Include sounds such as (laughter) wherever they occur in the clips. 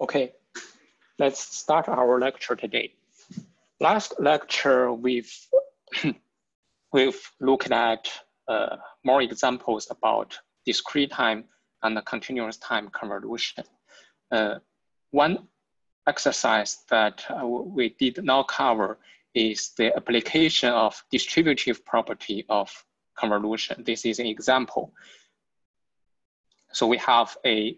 Okay, let's start our lecture today. Last lecture, we've, (clears throat) we've looked at uh, more examples about discrete time and the continuous time convolution. Uh, one exercise that uh, we did not cover is the application of distributive property of convolution. This is an example. So we have a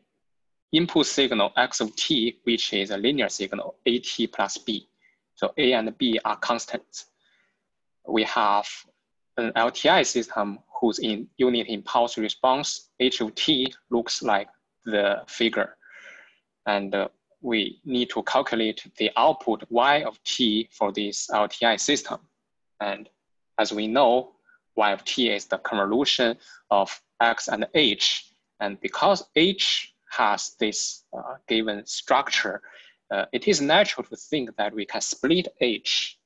input signal x of t, which is a linear signal, at plus b. So a and b are constants. We have an LTI system whose in unit impulse response, h of t, looks like the figure. And uh, we need to calculate the output y of t for this LTI system. And as we know, y of t is the convolution of x and h. And because h has this uh, given structure, uh, it is natural to think that we can split H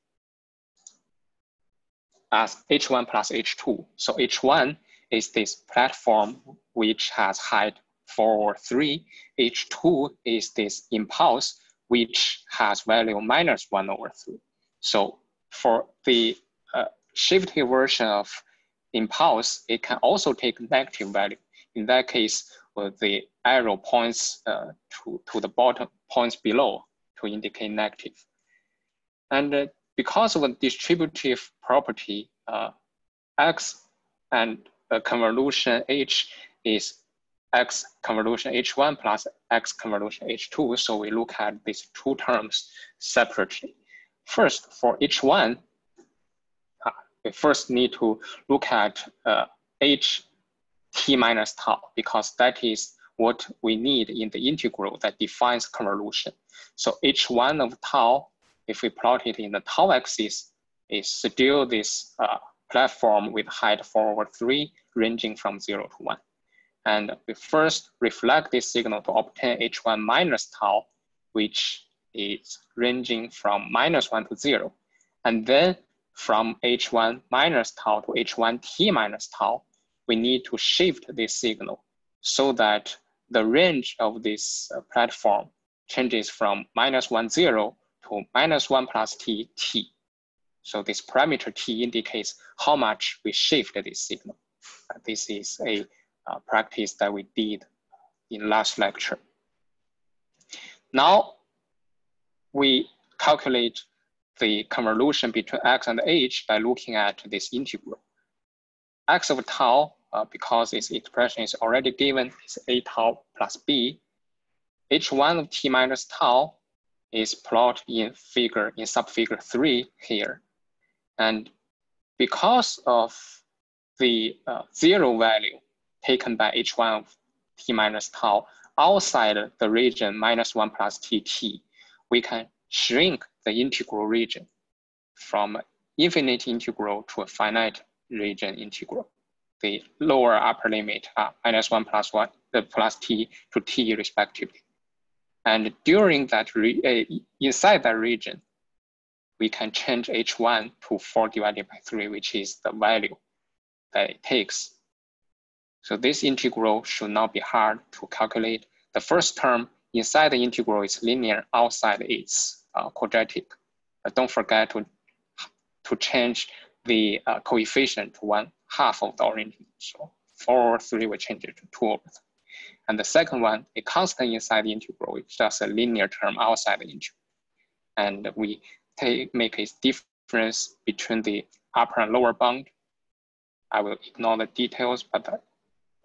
as H1 plus H2. So H1 is this platform which has height 4 or 3. H2 is this impulse which has value minus 1 over 3. So for the uh, shifted version of impulse, it can also take negative value. In that case, well, the arrow points uh, to, to the bottom points below to indicate negative. And uh, because of the distributive property, uh, x and convolution h is x convolution h1 plus x convolution h2. So we look at these two terms separately. First, for h1, uh, we first need to look at uh, h t minus tau, because that is what we need in the integral that defines convolution. So h1 of tau, if we plot it in the tau axis, is still this uh, platform with height 4 over 3 ranging from 0 to 1. And we first reflect this signal to obtain h1 minus tau, which is ranging from minus 1 to 0. And then from h1 minus tau to h1 t minus tau, we need to shift this signal so that the range of this uh, platform changes from minus one zero to minus one plus t, t. So this parameter t indicates how much we shift this signal. Uh, this is a uh, practice that we did in last lecture. Now we calculate the convolution between x and h by looking at this integral. x of tau uh, because its expression is already given, is a tau plus b. h1 of t minus tau is plotted in figure, in subfigure three here. And because of the uh, zero value taken by h1 of t minus tau outside the region minus one plus tt, we can shrink the integral region from infinite integral to a finite region integral the lower upper limit are minus one plus one, the plus t to t respectively. And during that, uh, inside that region, we can change h1 to 4 divided by 3, which is the value that it takes. So this integral should not be hard to calculate. The first term inside the integral is linear, outside it's uh, quadratic. But don't forget to, to change the uh, coefficient to one half of the origin. So four, three, we change it to two over three. And the second one, a constant inside the integral, it's just a linear term outside the integral. And we take, make a difference between the upper and lower bound. I will ignore the details, but the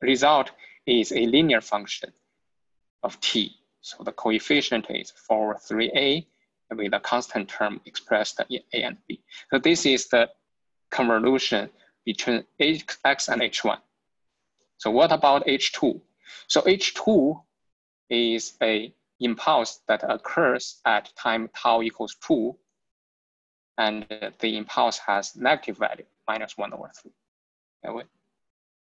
result is a linear function of t. So the coefficient is 4 over 3a with a constant term expressed in a and b. So this is the convolution between Hx and h1. So what about h2? So h2 is a impulse that occurs at time tau equals 2, and the impulse has negative value, minus 1 over 3. And we,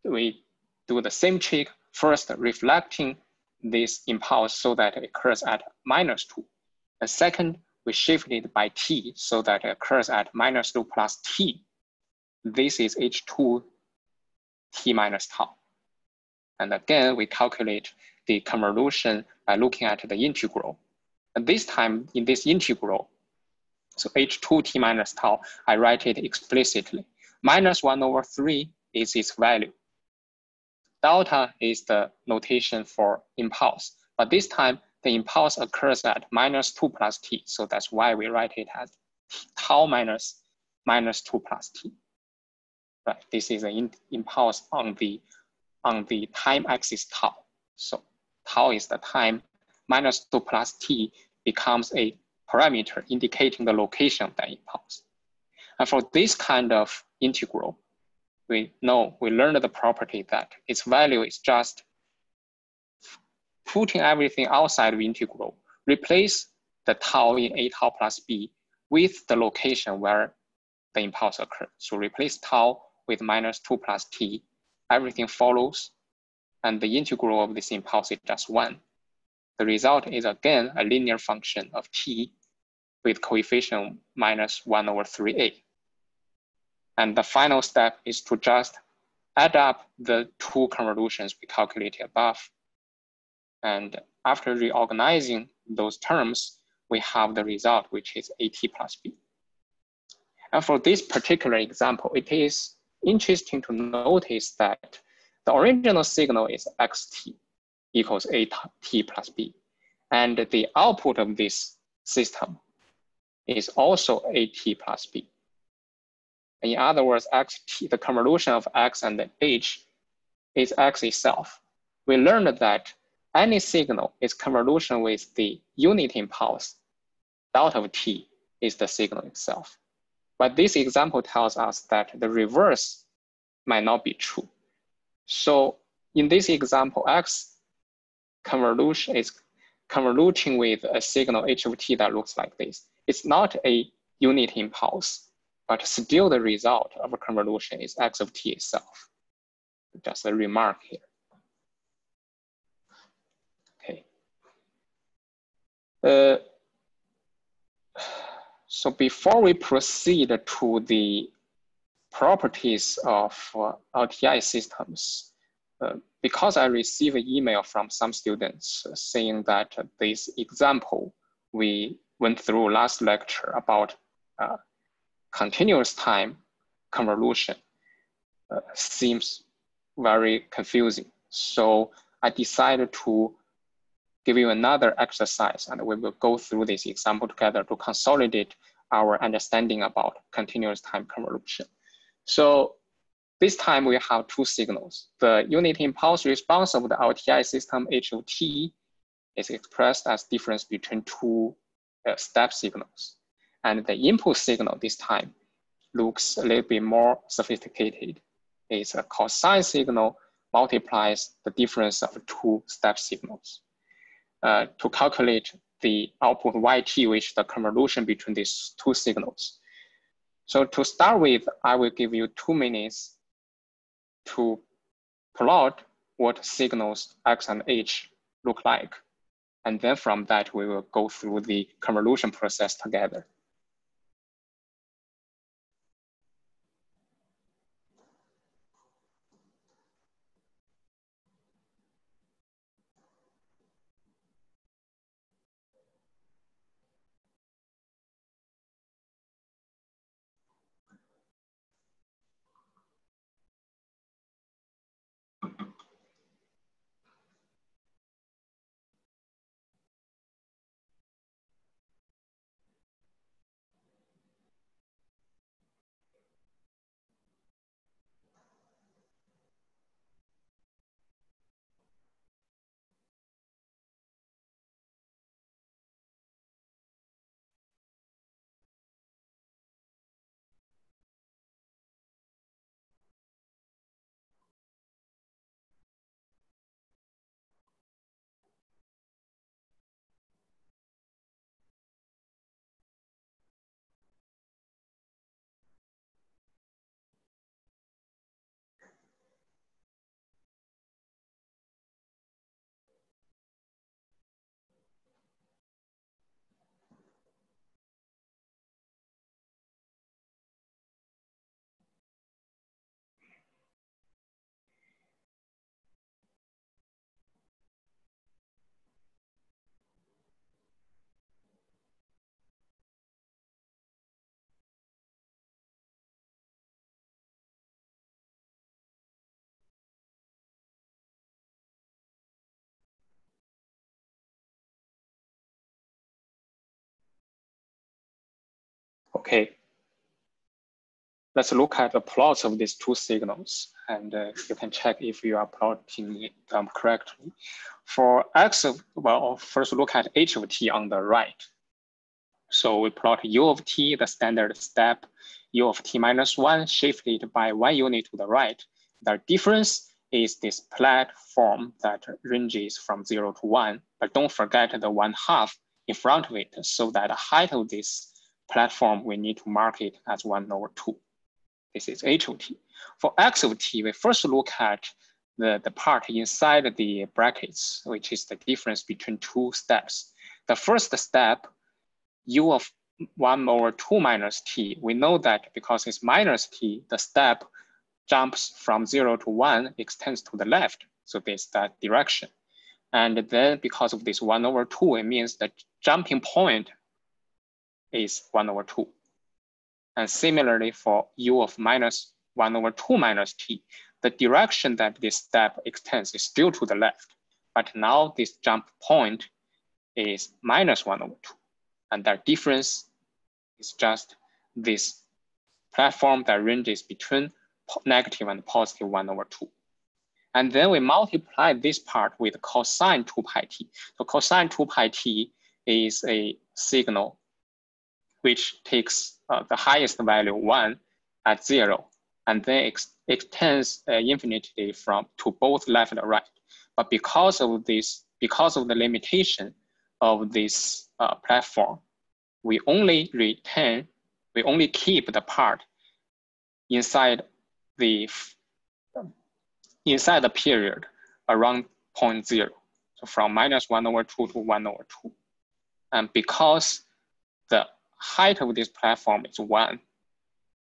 we do the same trick, first reflecting this impulse so that it occurs at minus 2. And second, we shift it by t so that it occurs at minus 2 plus t this is h2 t minus tau. And again, we calculate the convolution by looking at the integral. And this time in this integral, so h2t minus tau, I write it explicitly. Minus 1 over 3 is its value. Delta is the notation for impulse, but this time the impulse occurs at minus 2 plus t, so that's why we write it as tau minus minus 2 plus t. Right, this is an impulse on the on the time axis tau. So tau is the time minus 2 plus t becomes a parameter indicating the location of that impulse. And for this kind of integral, we know, we learned the property that its value is just putting everything outside of integral, replace the tau in a tau plus b with the location where the impulse occurs. So replace tau with minus 2 plus t, everything follows, and the integral of this impulse is just 1. The result is again a linear function of t with coefficient minus 1 over 3a. And the final step is to just add up the two convolutions we calculated above. And after reorganizing those terms, we have the result, which is AT plus B. And for this particular example, it is interesting to notice that the original signal is xt equals AT plus B. And the output of this system is also AT plus B. In other words, xt, the convolution of x and h is x itself. We learned that any signal is convolution with the unit impulse. Delta of t is the signal itself. But this example tells us that the reverse might not be true. So in this example, x convolution is convoluting with a signal h of t that looks like this. It's not a unit impulse, but still the result of a convolution is x of t itself. Just a remark here. Okay. Uh, so before we proceed to the properties of uh, LTI systems, uh, because I received an email from some students saying that this example we went through last lecture about uh, continuous time convolution uh, seems very confusing. So I decided to give you another exercise and we will go through this example together to consolidate our understanding about continuous time convolution. So this time we have two signals. The unit impulse response of the LTI system HOT is expressed as difference between two uh, step signals. And the input signal this time looks a little bit more sophisticated. It's a cosine signal multiplies the difference of two step signals. Uh, to calculate the output yt, which is the convolution between these two signals. So to start with, I will give you two minutes to plot what signals x and h look like. And then from that, we will go through the convolution process together. Okay. Let's look at the plots of these two signals and uh, you can check if you are plotting them correctly. For x of, well, first look at h of t on the right. So we plot u of t, the standard step, u of t minus one shifted by one unit to the right. The difference is this platform that ranges from zero to one, but don't forget the one half in front of it so that the height of this platform, we need to mark it as one over two. This is h of t. For x of t, we first look at the, the part inside the brackets, which is the difference between two steps. The first step, u of 1 over 2 minus t, we know that because it's minus t, the step jumps from 0 to 1 extends to the left. So there's that direction. And then because of this 1 over 2, it means the jumping point is 1 over 2. And similarly for u of minus 1 over 2 minus t, the direction that this step extends is still to the left. But now this jump point is minus 1 over 2. And that difference is just this platform that ranges between negative and positive 1 over 2. And then we multiply this part with cosine 2 pi t. So cosine 2 pi t is a signal which takes uh, the highest value one at zero, and then ex extends uh, infinitely from to both left and right. But because of this, because of the limitation of this uh, platform, we only retain, we only keep the part inside the inside the period around point zero. So from minus one over two to one over two. And because the height of this platform is one,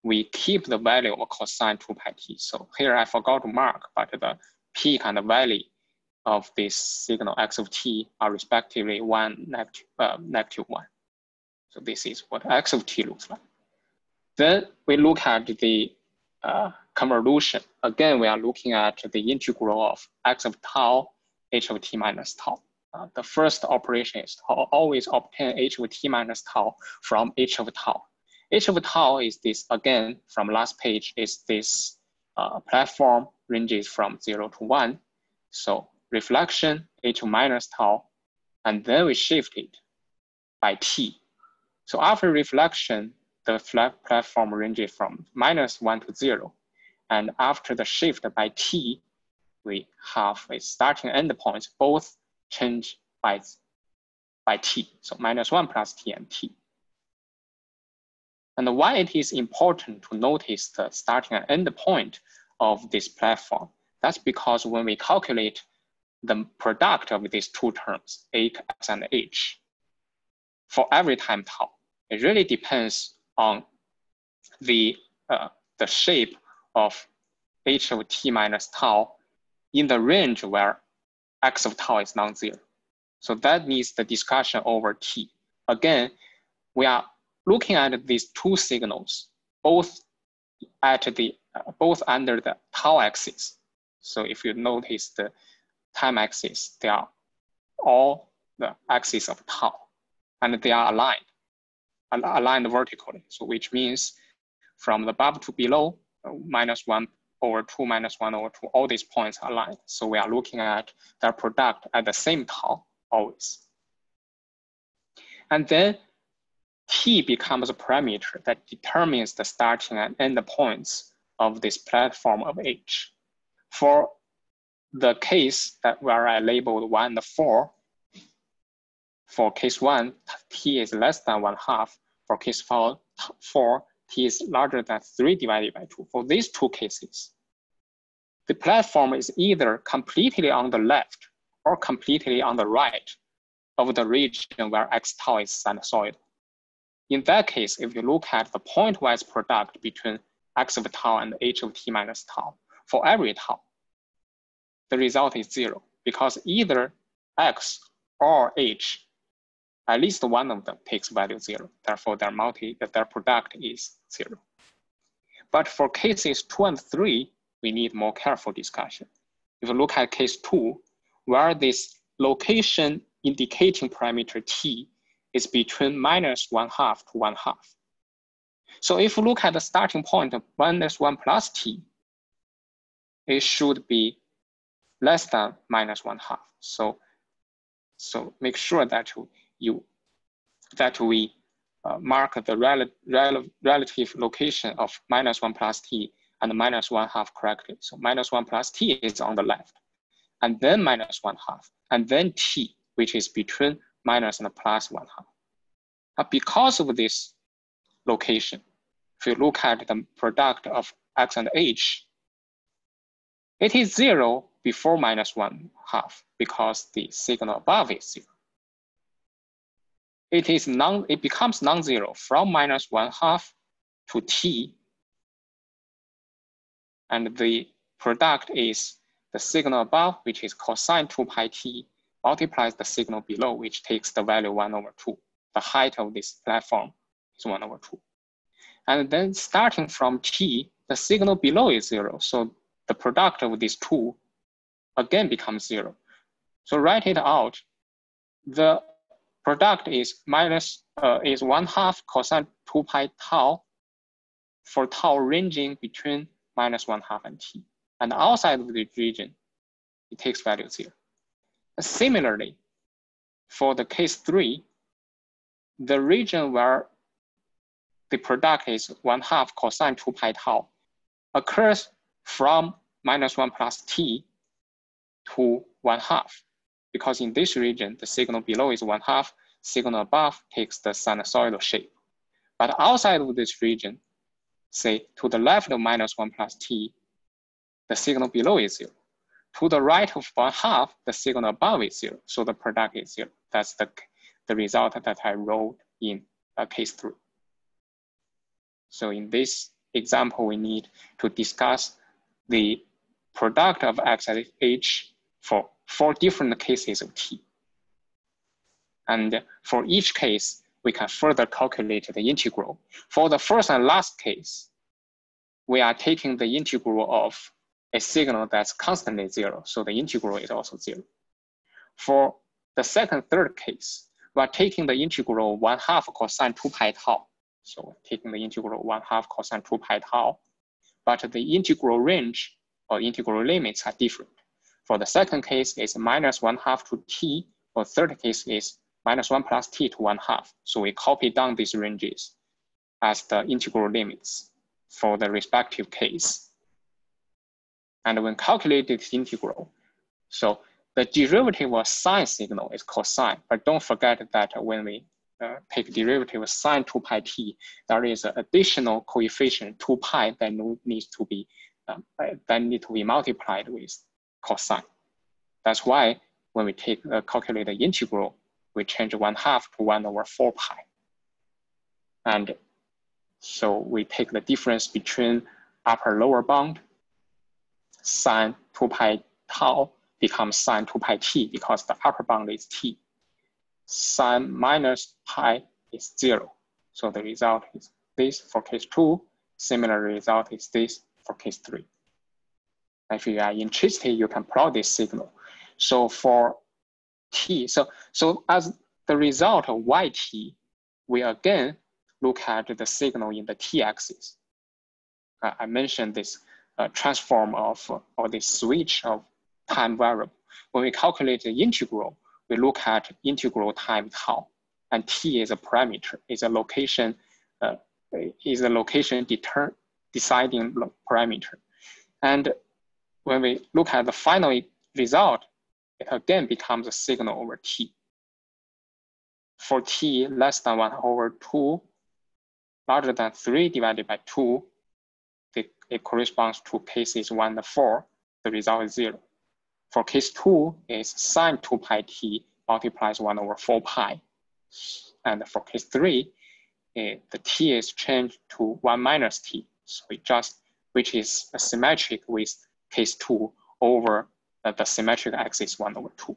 we keep the value of cosine 2 pi t. So here I forgot to mark, but the peak and the valley of this signal x of t are respectively one negative, uh, negative one. So this is what x of t looks like. Then we look at the uh, convolution. Again, we are looking at the integral of x of tau, h of t minus tau uh, the first operation is always obtain h of t minus tau from h of tau. h of tau is this, again, from last page, is this uh, platform ranges from zero to one. So reflection, h minus tau, and then we shift it by t. So after reflection, the flat platform ranges from minus one to zero. And after the shift by t, we have a starting endpoints, both change by, by t, so minus one plus t and t. And why it is important to notice the starting and end point of this platform, that's because when we calculate the product of these two terms, x and h, for every time tau, it really depends on the, uh, the shape of h of t minus tau in the range where x of tau is non-zero. So that needs the discussion over t. Again, we are looking at these two signals, both at the uh, both under the tau axis. So if you notice the time axis, they are all the axis of tau, and they are aligned, aligned vertically. So which means from the above to below, uh, minus one over 2 minus 1 over 2, all these points are. So we are looking at their product at the same tau always. And then t becomes a parameter that determines the starting and end points of this platform of h. For the case that where I labeled 1 and 4, for case 1, t is less than 1 half. For case four, 4 t is larger than 3 divided by 2. For these two cases, the platform is either completely on the left or completely on the right of the region where x tau is sinusoidal. In that case, if you look at the pointwise product between x of tau and h of t minus tau, for every tau, the result is zero because either x or h at least one of them takes value zero. Therefore, their multi, their product is zero. But for cases two and three, we need more careful discussion. If you look at case two, where this location indicating parameter t is between minus one half to one half. So if you look at the starting point of minus one plus t, it should be less than minus one half. So, so make sure that you that we uh, mark the rel rel relative location of minus one plus t and minus one half correctly. So minus one plus t is on the left, and then minus one half, and then t, which is between minus and plus one half. But because of this location, if you look at the product of x and h, it is zero before minus one half because the signal above is zero. It is non, it becomes non-zero from minus one half to t. And the product is the signal above, which is cosine two pi t, multiplies the signal below, which takes the value one over two. The height of this platform is one over two. And then starting from t, the signal below is zero. So the product of these two again becomes zero. So write it out. The product is minus uh, is one half cosine two pi tau for tau ranging between minus one half and t. And outside of the region, it takes value zero. Similarly, for the case three, the region where the product is one half cosine two pi tau occurs from minus one plus t to one half. Because in this region, the signal below is one half, signal above takes the sinusoidal shape. But outside of this region, say to the left of minus one plus t, the signal below is zero. To the right of one half, the signal above is zero. So the product is zero. That's the, the result that I wrote in case three. So in this example, we need to discuss the product of x and h for four different cases of t. And for each case, we can further calculate the integral. For the first and last case, we are taking the integral of a signal that's constantly zero, so the integral is also zero. For the second, third case, we are taking the integral one half cosine two pi tau. So taking the integral one half cosine two pi tau, but the integral range or integral limits are different. For the second case, it's minus one half to t. For third case, is minus one plus t to one half. So we copy down these ranges as the integral limits for the respective case. And when calculated this integral, so the derivative of sine signal is cosine, but don't forget that when we uh, take derivative of sine 2 pi t, there is an additional coefficient 2 pi that needs to be um, that need to be multiplied with cosine. That's why when we take uh, calculate the integral, we change one half to one over four pi. And so we take the difference between upper lower bound, sine 2 pi tau becomes sine 2 pi t because the upper bound is t. Sine minus pi is zero. So the result is this for case two. Similar result is this for case three. If you are interested, you can plot this signal. So for t, so, so as the result of yt, we again look at the signal in the t-axis. Uh, I mentioned this uh, transform of, uh, or this switch of time variable. When we calculate the integral, we look at integral time tau, and t is a parameter, is a location, uh, is a location deter deciding parameter. And when we look at the final result, it again becomes a signal over t. For t less than 1 over 2, larger than 3 divided by 2, the, it corresponds to cases 1 and 4, the result is 0. For case 2, is sine 2 pi t multiplies 1 over 4 pi. And for case 3, uh, the t is changed to 1 minus t. So it just, which is symmetric with case two over uh, the symmetric axis one over two.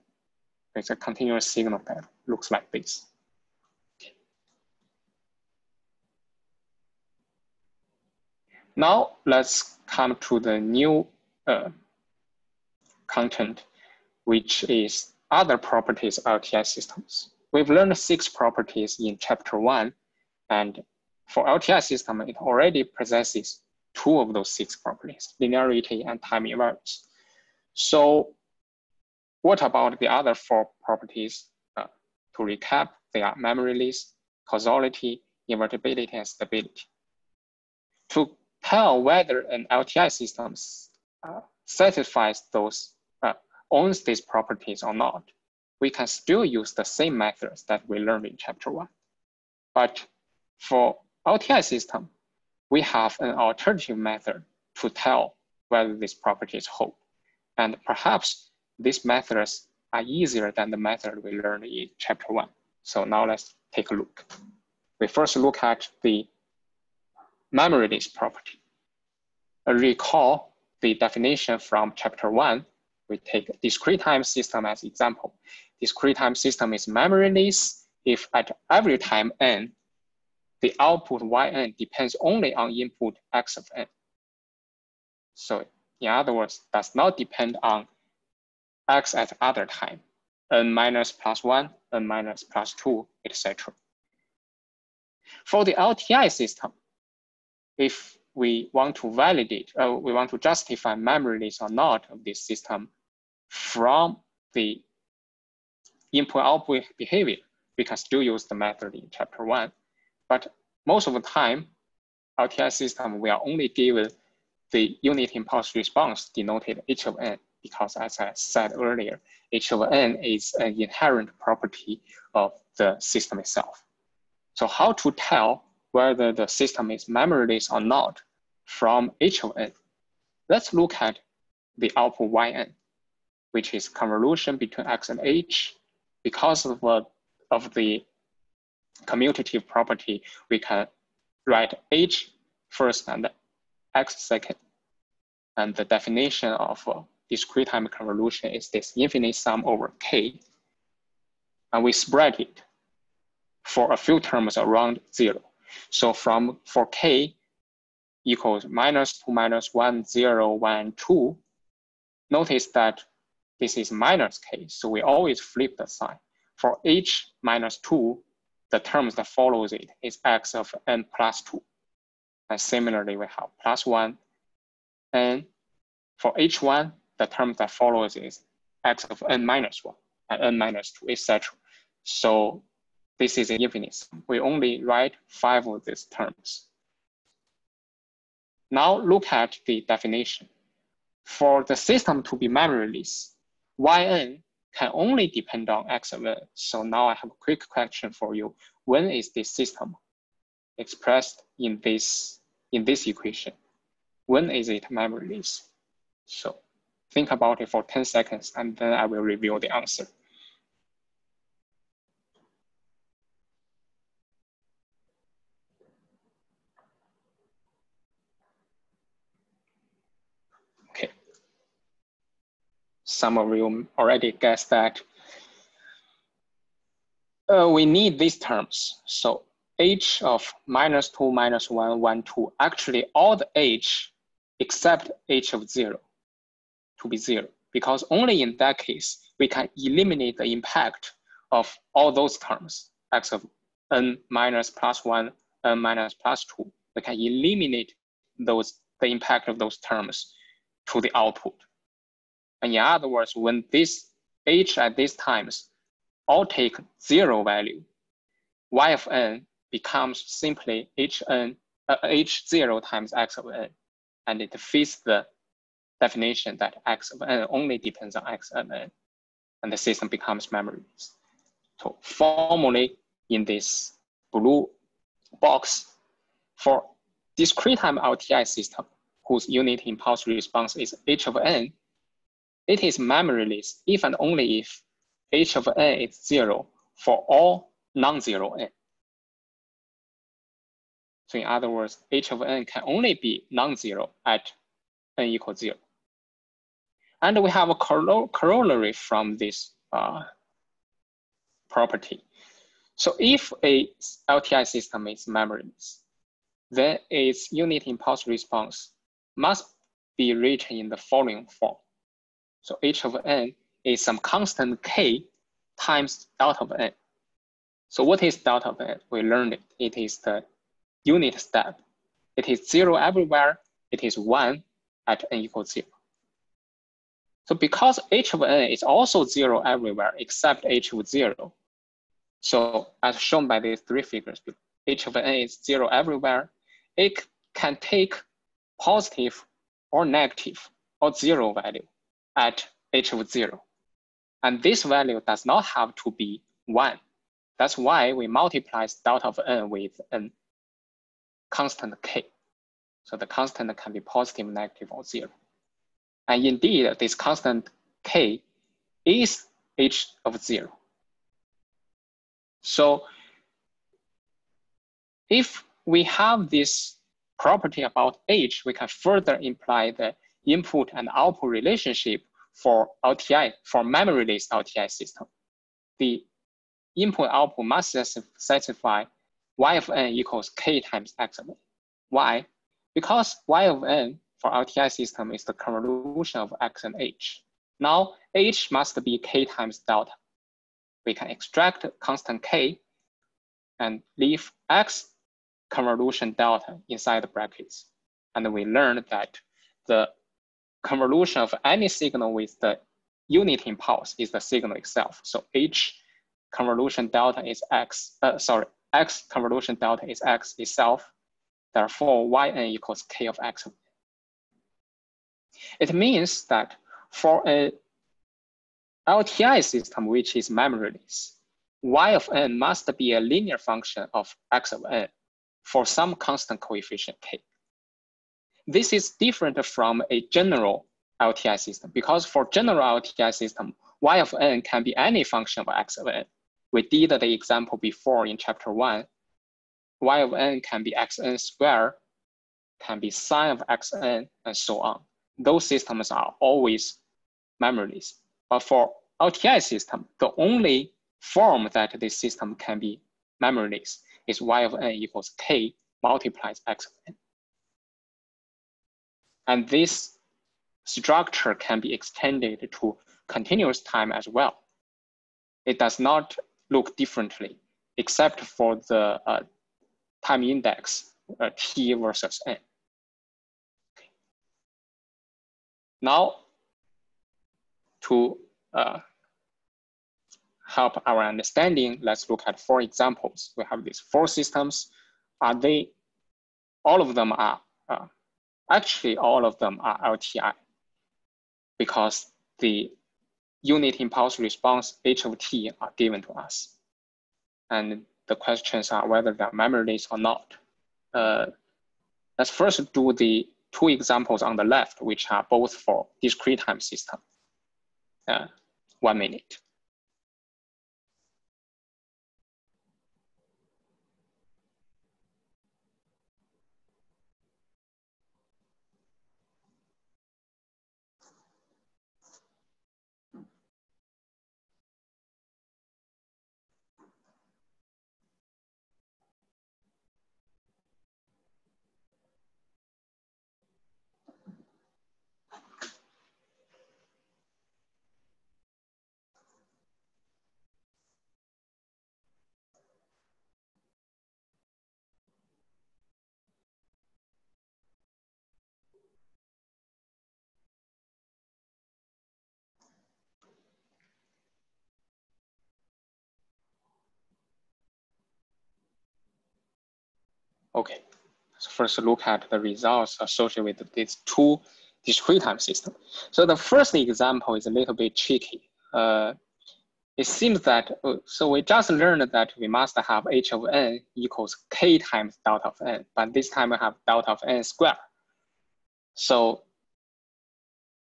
It's a continuous signal that looks like this. Now let's come to the new uh, content, which is other properties of LTI systems. We've learned six properties in chapter one, and for LTI system, it already possesses two of those six properties, linearity and time invariance. So what about the other four properties? Uh, to recap, they are memoryless, causality, invertibility, and stability. To tell whether an LTI system uh, satisfies those, uh, owns these properties or not, we can still use the same methods that we learned in chapter one. But for LTI system, we have an alternative method to tell whether these properties hold. And perhaps these methods are easier than the method we learned in chapter one. So now let's take a look. We first look at the memoryless property. Recall the definition from chapter one. We take discrete time system as example. Discrete time system is memoryless if at every time n, the output yn depends only on input x of n. So in other words, does not depend on x at other time, n minus plus one, n minus plus two, etc. For the LTI system, if we want to validate, uh, we want to justify memoryless or not of this system from the input output behavior, we can still use the method in chapter one. But most of the time, LTI system, are only given the unit impulse response denoted h of n because as I said earlier, h of n is an inherent property of the system itself. So how to tell whether the system is memoryless or not from h of n? Let's look at the output yn, which is convolution between x and h. Because of, uh, of the commutative property, we can write h first and x second. And the definition of uh, discrete time convolution is this infinite sum over k. And we spread it for a few terms around zero. So from for k equals minus two minus one, zero, one, two, notice that this is minus k. So we always flip the sign. For h minus two, the terms that follows it is x of n plus two. And similarly, we have plus one, and for h1, the term that follows is x of n minus 1 and n minus 2, etc. So this is infinite. We only write five of these terms. Now look at the definition. For the system to be memoryless, yn can only depend on x of n. So now I have a quick question for you. When is this system expressed in this, in this equation? When is it memoryless? So Think about it for 10 seconds and then I will reveal the answer. Okay. Some of you already guessed that uh, we need these terms. So h of minus 2, minus 1, 1, 2, actually all the h except h of 0 to be zero because only in that case we can eliminate the impact of all those terms, x of n minus plus one, n minus plus two. We can eliminate those the impact of those terms to the output. And in other words, when this h at these times all take zero value, y of n becomes simply hn, uh, h0 times x of n, and it fits the definition that x of n only depends on x of n, and the system becomes memory. So formally in this blue box, for discrete time LTI system, whose unit impulse response is h of n, it is memoryless if and only if h of n is zero for all non-zero n. So in other words, h of n can only be non-zero at n equals zero. And we have a corollary from this uh, property. So if a LTI system is memoryless, then its unit impulse response must be written in the following form. So h of n is some constant k times delta of n. So what is delta of n? We learned it. It is the unit step. It is zero everywhere. It is one at n equals zero. So because h of n is also zero everywhere except h of zero, so as shown by these three figures, h of n is zero everywhere, it can take positive or negative or zero value at h of zero. And this value does not have to be one. That's why we multiply delta of n with a constant k. So the constant can be positive, negative, or zero. And indeed, this constant k is h of zero. So if we have this property about h, we can further imply the input and output relationship for LTI, for memory-less LTI system. The input output must satisfy y of n equals k times x of n. Why? Because y of n for LTI system is the convolution of x and h. Now h must be k times delta. We can extract constant k and leave x convolution delta inside the brackets. And we learned that the convolution of any signal with the unit impulse is the signal itself. So h convolution delta is x, uh, sorry, x convolution delta is x itself. Therefore, yn equals k of x. It means that for a LTI system which is memoryless, y of n must be a linear function of x of n for some constant coefficient k. This is different from a general LTI system because for general LTI system, y of n can be any function of x of n. We did the example before in chapter one. y of n can be xn squared, can be sine of xn, and so on. Those systems are always memoryless. But for LTI system, the only form that this system can be memoryless is y of n equals k multiplies x of n. And this structure can be extended to continuous time as well. It does not look differently, except for the uh, time index, uh, t versus n. Now, to uh, help our understanding, let's look at four examples. We have these four systems. Are they, all of them are, uh, actually all of them are LTI because the unit impulse response h of t are given to us. And the questions are whether they're memoryless or not. Uh, let's first do the two examples on the left, which are both for discrete time system. Uh, one minute. Okay, so first look at the results associated with these two discrete time systems. So the first example is a little bit tricky. Uh, it seems that, uh, so we just learned that we must have h of n equals k times delta of n, but this time we have delta of n squared. So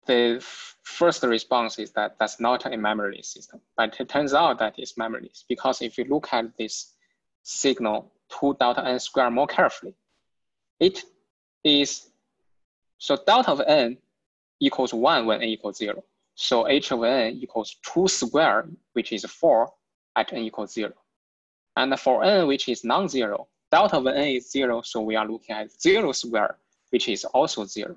the first response is that that's not a memoryless system, but it turns out that it's memoryless because if you look at this signal 2 delta n squared more carefully. It is, so delta of n equals 1 when n equals 0. So h of n equals 2 squared, which is 4 at n equals 0. And for n, which is non-zero, delta of n is 0, so we are looking at 0 squared, which is also 0.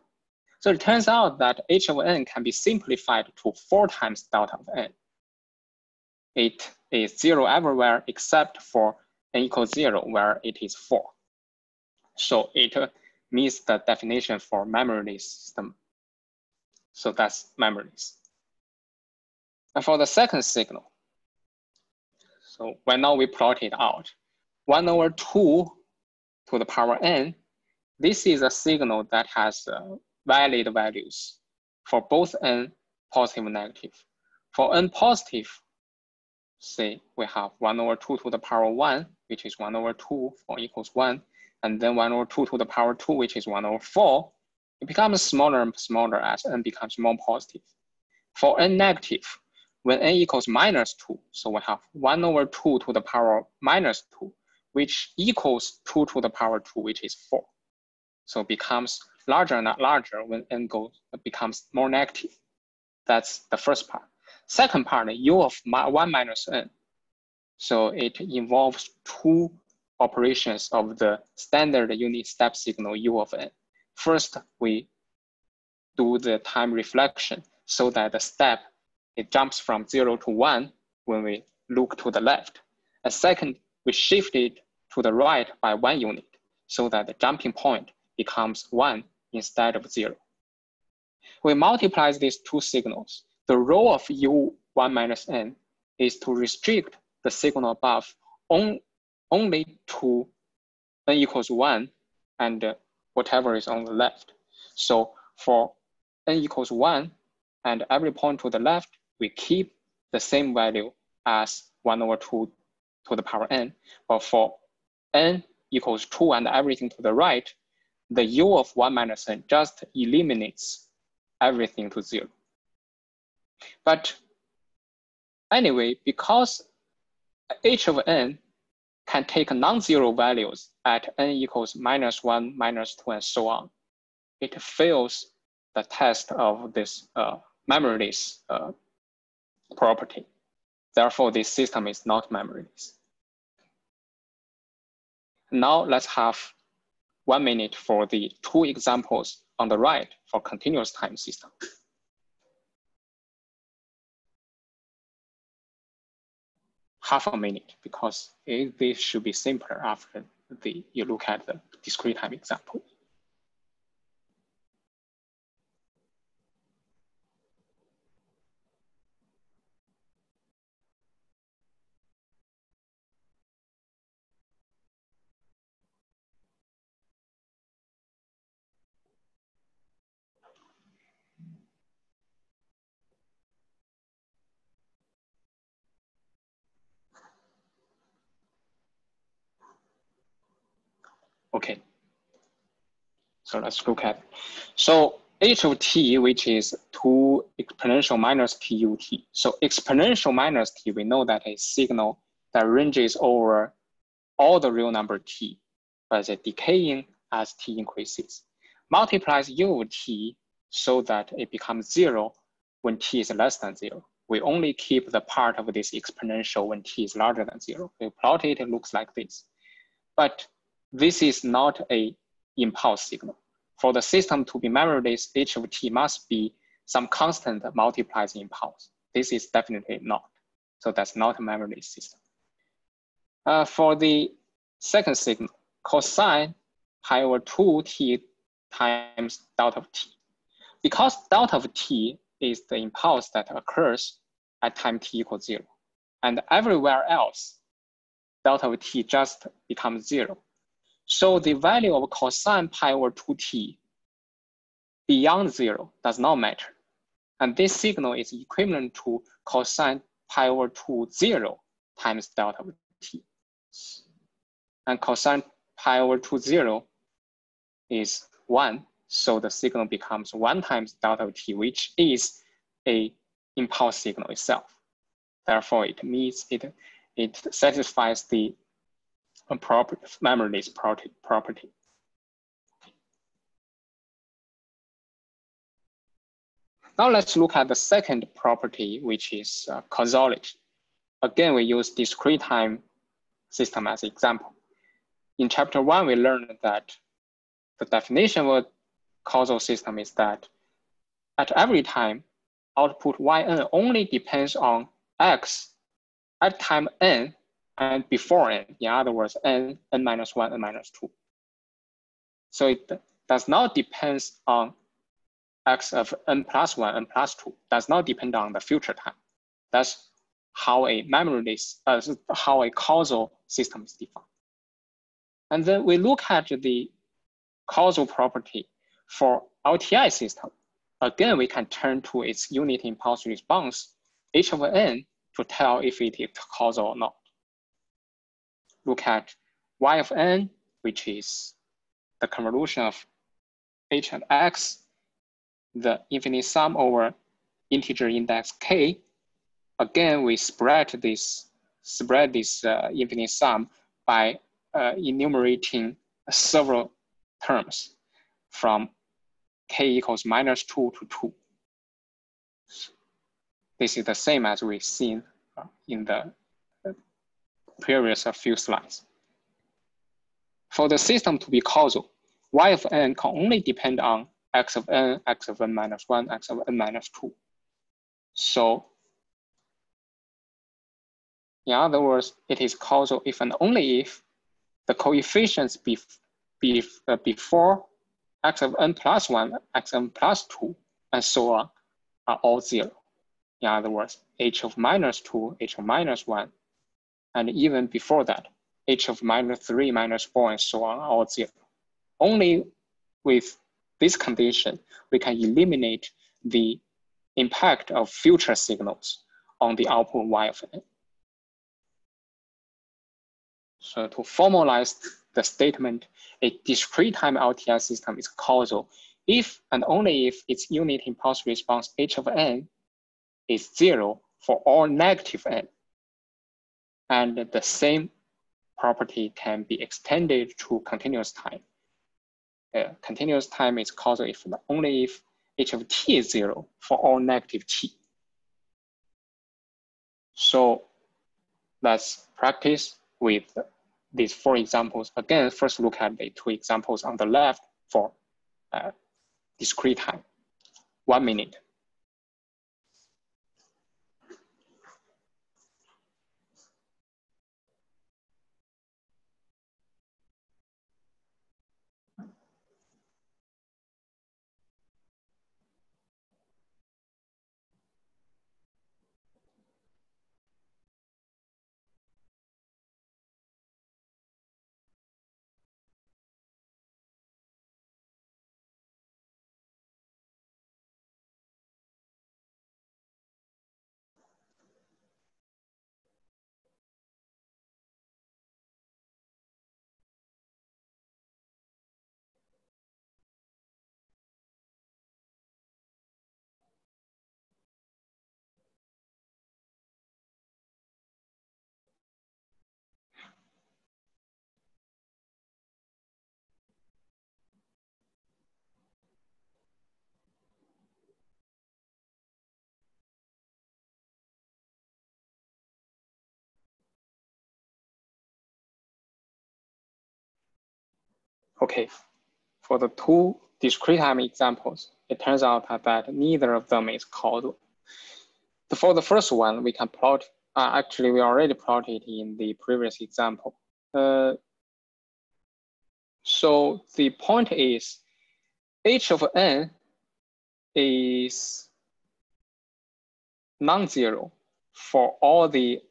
So it turns out that h of n can be simplified to 4 times delta of n. It is 0 everywhere except for n equals zero, where it is four. So it meets the definition for memory system. So that's memoryless. And for the second signal, so when now we plot it out, 1 over 2 to the power n, this is a signal that has uh, valid values for both n positive and negative. For n positive, say we have 1 over 2 to the power 1, which is 1 over 2 for equals 1, and then 1 over 2 to the power 2, which is 1 over 4, it becomes smaller and smaller as n becomes more positive. For n negative, when n equals minus 2, so we have 1 over 2 to the power minus 2, which equals 2 to the power 2, which is 4. So it becomes larger and larger when n goes becomes more negative. That's the first part. Second part, u of 1 minus n. So it involves two operations of the standard unit step signal u of n. First, we do the time reflection so that the step, it jumps from zero to one when we look to the left. And second, we shift it to the right by one unit so that the jumping point becomes one instead of zero. We multiply these two signals. The role of u1 minus n is to restrict the signal above on, only to n equals one and uh, whatever is on the left. So for n equals one and every point to the left, we keep the same value as one over two to the power n. But for n equals two and everything to the right, the u of one minus n just eliminates everything to zero. But anyway, because h of n can take non-zero values at n equals minus one, minus two, and so on, it fails the test of this uh, memoryless uh, property. Therefore, this system is not memoryless. Now let's have one minute for the two examples on the right for continuous time system. Half a minute because it, this should be simpler after the, you look at the discrete time example. Okay. So let's look at, so h of t, which is 2 exponential minus tut. So exponential minus t, we know that a signal that ranges over all the real number t, but it's decaying as t increases. Multiplies u of t so that it becomes zero when t is less than zero. We only keep the part of this exponential when t is larger than zero. We plot it, it looks like this. But this is not a impulse signal. For the system to be memoryless, h of t must be some constant multiplies impulse. This is definitely not. So that's not a memoryless system. Uh, for the second signal, cosine pi over 2t times delta of t. Because delta of t is the impulse that occurs at time t equals zero. And everywhere else, delta of t just becomes zero. So the value of cosine pi over 2t beyond zero does not matter. And this signal is equivalent to cosine pi over 2 zero times delta t. And cosine pi over 2 zero is one. So the signal becomes one times delta t, which is a impulse signal itself. Therefore, it means it, it satisfies the property, memoryless property. property. Now let's look at the second property, which is uh, causality. Again, we use discrete time system as example. In chapter one, we learned that the definition of a causal system is that at every time, output yn only depends on x at time n and before n, in other words, n, n minus one, n minus two. So it does not depend on x of n plus one, n plus two, does not depend on the future time. That's how a memory, uh, how a causal system is defined. And then we look at the causal property for LTI system. Again, we can turn to its unit impulse response, h of n, to tell if it is causal or not. Look at y of n, which is the convolution of h and x, the infinite sum over integer index k. Again, we spread this spread this uh, infinite sum by uh, enumerating several terms from k equals minus 2 to 2. This is the same as we've seen uh, in the previous few slides. For the system to be causal, y of n can only depend on x of n, x of n minus 1, x of n minus 2. So in other words, it is causal if and only if the coefficients be, be, uh, before x of n plus 1, x of n plus 2, and so on are all zero. In other words, h of minus 2, h of minus 1, and even before that, h of minus 3, minus 4, and so on all zero. Only with this condition, we can eliminate the impact of future signals on the output y of n. So to formalize the statement, a discrete time LTI system is causal if and only if its unit impulse response h of n is zero for all negative n. And the same property can be extended to continuous time. Uh, continuous time is causal if only if h of t is zero for all negative t. So let's practice with these four examples. Again, first look at the two examples on the left for uh, discrete time, one minute. Okay, for the two discrete time examples, it turns out that neither of them is causal. For the first one, we can plot, uh, actually we already plotted in the previous example. Uh, so the point is h of n is non-zero for all the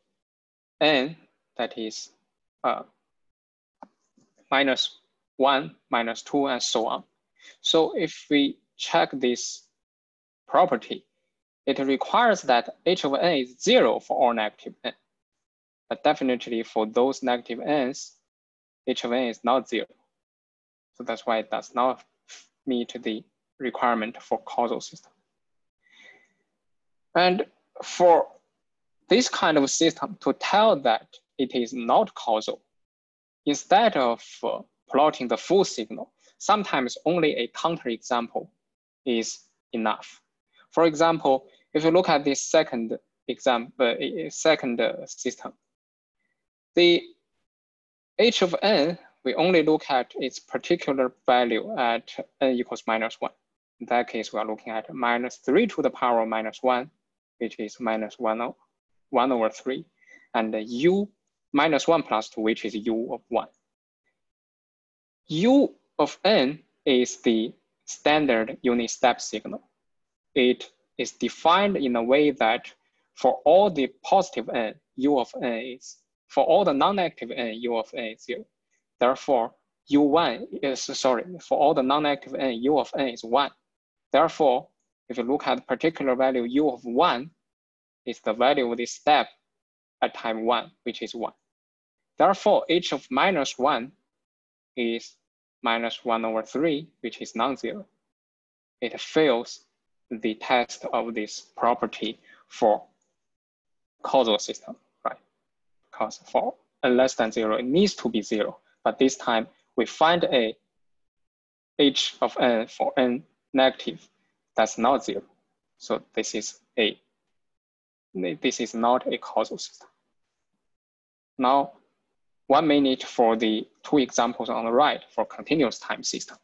n that is uh, minus 1, minus 2, and so on. So if we check this property, it requires that h of n is 0 for all negative n. But definitely for those negative n's, h of n is not 0. So that's why it does not meet the requirement for causal system. And for this kind of system to tell that it is not causal, instead of uh, plotting the full signal, sometimes only a counterexample is enough. For example, if you look at this second example, uh, second uh, system, the h of n, we only look at its particular value at n equals minus one. In that case, we are looking at minus three to the power of minus one, which is minus one, one over three, and u minus one plus two, which is u of one u of n is the standard unit step signal. It is defined in a way that for all the positive n, u of n is, for all the non-negative n, u of n is zero. Therefore, u1 is, sorry, for all the non-negative n, u of n is one. Therefore, if you look at particular value u of one, is the value of this step at time one, which is one. Therefore, h of minus one is minus one over three, which is non-zero. It fails the test of this property for causal system, right? Because for less than zero, it needs to be zero. But this time we find a h of n for n negative that's not zero. So this is a, this is not a causal system. Now, one minute for the two examples on the right for continuous time system.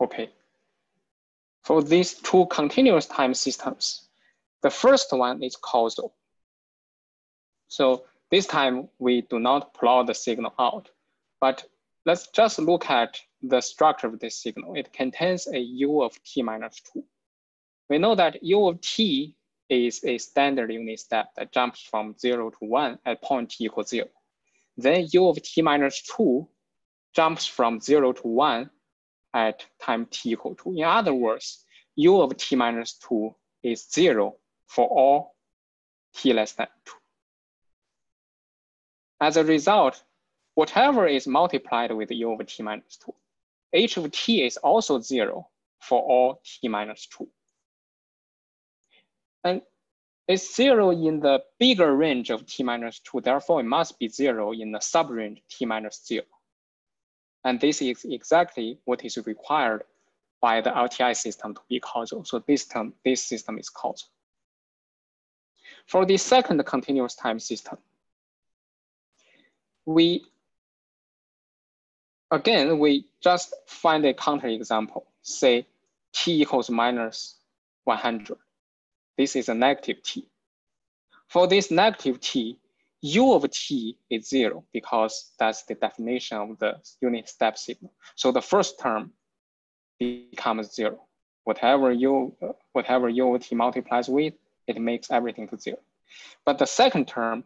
Okay. For these two continuous time systems, the first one is causal. So this time we do not plot the signal out, but let's just look at the structure of this signal. It contains a u of t minus two. We know that u of t is a standard unit step that jumps from zero to one at point t equals zero. Then u of t minus two jumps from zero to one at time t equal to. In other words, u of t minus 2 is 0 for all t less than 2. As a result, whatever is multiplied with u of t minus 2, h of t is also 0 for all t minus 2. And it's 0 in the bigger range of t minus 2, therefore it must be 0 in the subrange t minus 0. And this is exactly what is required by the LTI system to be causal. So this term, this system is causal. For the second continuous time system, we, again, we just find a counterexample, say t equals minus 100. This is a negative t. For this negative t, u of t is zero because that's the definition of the unit step signal. So the first term becomes zero. Whatever u, whatever u of t multiplies with, it makes everything to zero. But the second term,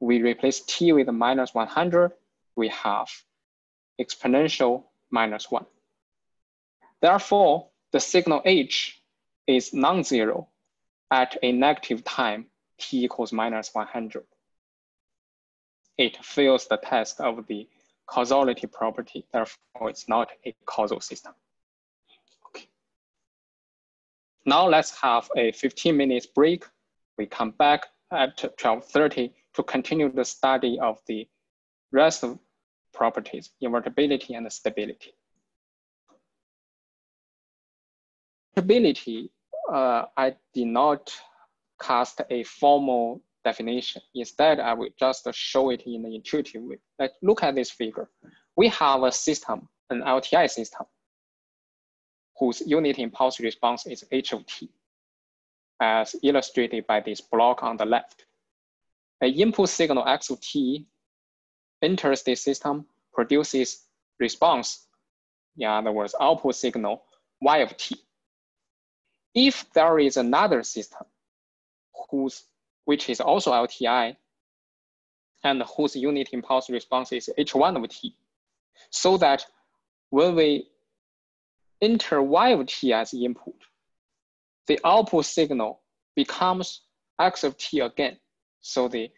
we replace t with minus 100, we have exponential minus one. Therefore, the signal h is non-zero at a negative time t equals minus 100. It fails the test of the causality property, therefore it's not a causal system. Okay. Now let's have a 15 minutes break. We come back at 12.30 to continue the study of the rest of properties, invertibility and stability. Stability, uh, I did not cast a formal definition. Instead, I will just show it in an intuitive way. Let's look at this figure. We have a system, an LTI system, whose unit impulse response is h of t, as illustrated by this block on the left. An input signal x of t enters the system, produces response, in other words, output signal y of t. If there is another system whose, which is also LTI, and whose unit impulse response is h1 of t, so that when we enter y of t as input, the output signal becomes x of t again. So the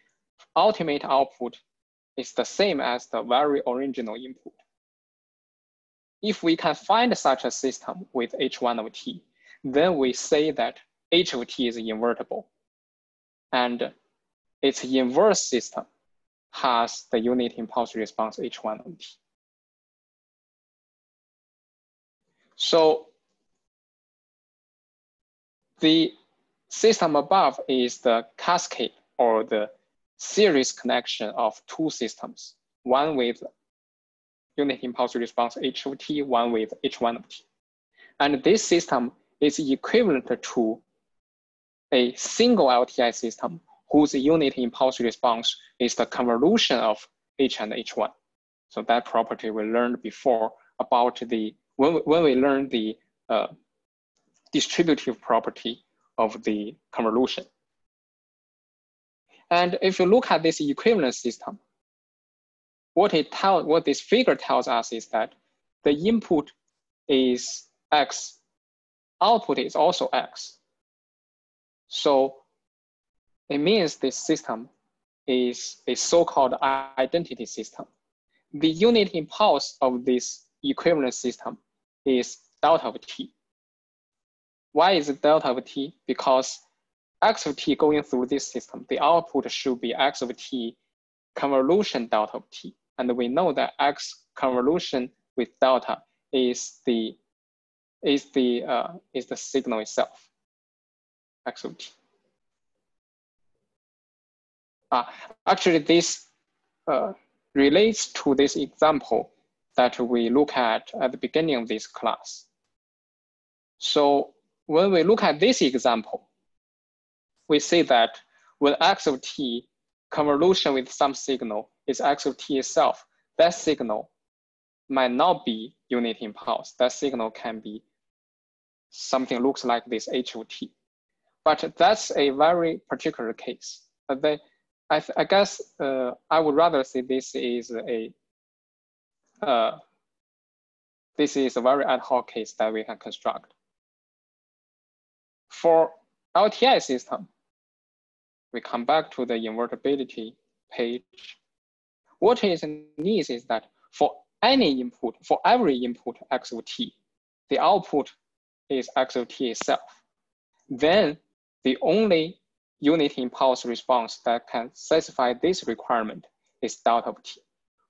ultimate output is the same as the very original input. If we can find such a system with h1 of t, then we say that h of t is invertible. And its inverse system has the unit impulse response h1 of t. So the system above is the cascade or the series connection of two systems, one with unit impulse response h of t, one with h1 of t. And this system is equivalent to a single LTI system whose unit impulse response is the convolution of h and h1. So that property we learned before about the, when, when we learned the uh, distributive property of the convolution. And if you look at this equivalent system, what it tells, what this figure tells us is that the input is x, output is also x. So it means this system is a so-called identity system. The unit impulse of this equivalent system is delta of t. Why is it delta of t? Because x of t going through this system, the output should be x of t convolution delta of t. And we know that x convolution with delta is the is the uh, is the signal itself, x of t. Uh, actually, this uh, relates to this example that we look at at the beginning of this class. So when we look at this example, we see that when x of t convolution with some signal is x of t itself, that signal might not be unit impulse. That signal can be something looks like this h of t. But that's a very particular case. They, I, I guess uh, I would rather say this is a uh, this is a very ad hoc case that we can construct. For LTI system, we come back to the invertibility page. What is needs is that for any input, for every input x of t, the output is x of t itself. Then the only unit impulse response that can satisfy this requirement is delta of t.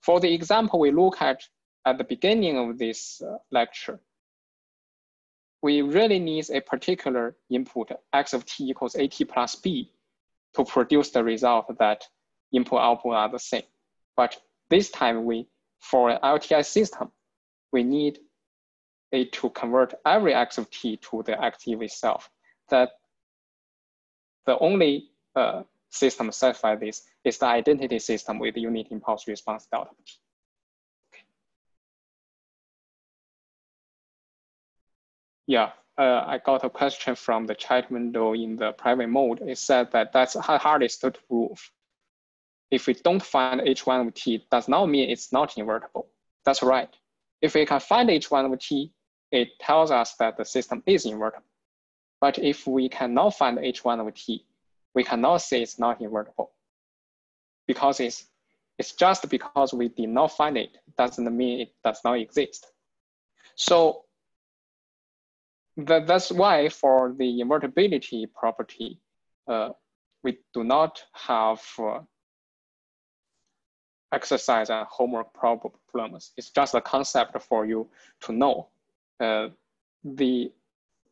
For the example we look at at the beginning of this uh, lecture, we really need a particular input, x of t equals at plus b, to produce the result that input output are the same. But this time we, for an LTI system, we need it to convert every x of t to the active itself. That the only uh, system satisfy this is the identity system with unit impulse response delta. Yeah, uh, I got a question from the chat window in the private mode. It said that that's hard hardest to prove. If we don't find H1 of T, does not mean it's not invertible. That's right. If we can find H1 of T, it tells us that the system is invertible. But if we cannot find H1 of T, we cannot say it's not invertible. Because it's, it's just because we did not find it doesn't mean it does not exist. So that, that's why for the invertibility property, uh, we do not have uh, exercise and homework problems. It's just a concept for you to know. Uh, the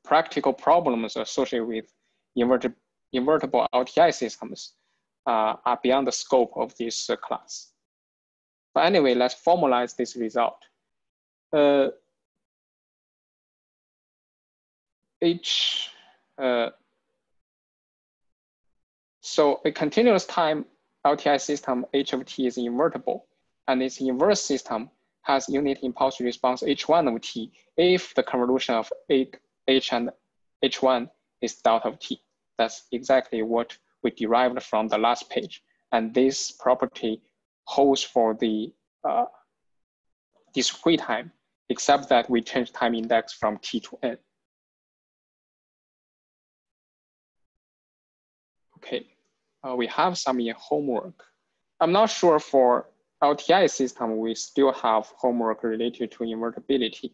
practical problems associated with inverti invertible LTI systems uh, are beyond the scope of this uh, class. But anyway, let's formalize this result. Uh, uh, so a continuous time LTI system H of t is invertible and its inverse system has unit impulse response h1 of t if the convolution of h and h1 is delta of t. That's exactly what we derived from the last page. And this property holds for the uh, discrete time, except that we change time index from t to n. Okay, uh, we have some homework. I'm not sure for LTI system, we still have homework related to invertibility.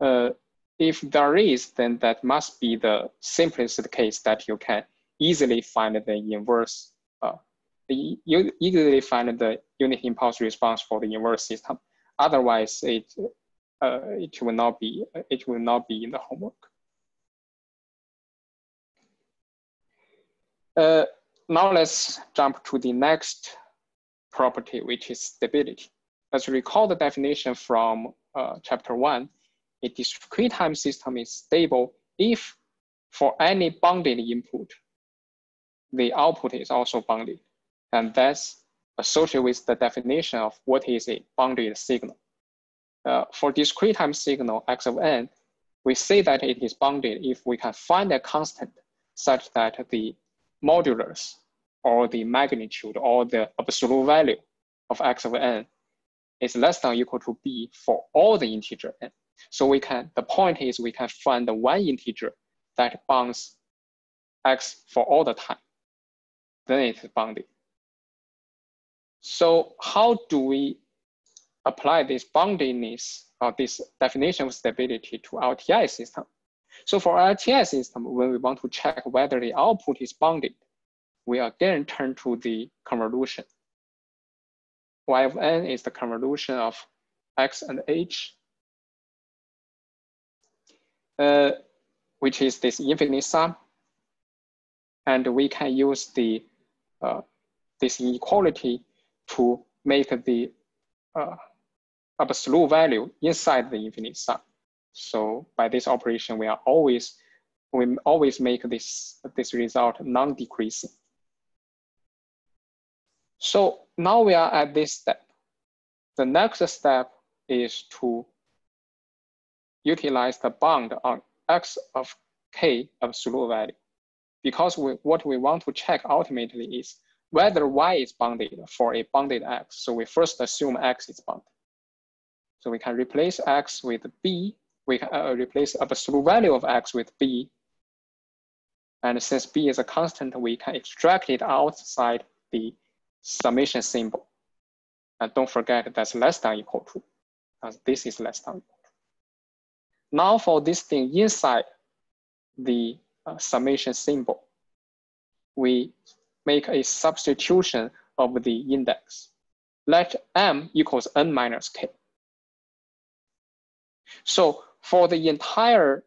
Uh, if there is, then that must be the simplest case that you can easily find the inverse, uh, you easily find the unit impulse response for the inverse system. Otherwise, it uh, it will not be it will not be in the homework. Uh, now let's jump to the next property, which is stability. You recall the definition from uh, chapter one, a discrete time system is stable if for any bounded input, the output is also bounded. And that's associated with the definition of what is a bounded signal. Uh, for discrete time signal x of n, we say that it is bounded if we can find a constant such that the modulus or the magnitude or the absolute value of x of n is less than or equal to b for all the integer n. So we can, the point is we can find the one integer that bounds x for all the time. Then it is bounded. So how do we apply this boundedness or this definition of stability to LTI system? So for LTI system, when we want to check whether the output is bounded, we again turn to the convolution. Y of n is the convolution of x and h uh, which is this infinite sum. And we can use the uh, this inequality to make the uh, absolute value inside the infinite sum. So by this operation, we are always we always make this this result non-decreasing. So now we are at this step. The next step is to utilize the bound on x of k absolute value. Because we, what we want to check ultimately is whether y is bounded for a bounded x. So we first assume x is bounded. So we can replace x with b. We can uh, replace absolute value of x with b. And since b is a constant, we can extract it outside the summation symbol. And don't forget that's less than equal to, as this is less than equal. Now for this thing inside the uh, summation symbol, we make a substitution of the index. Let m equals n minus k. So for the entire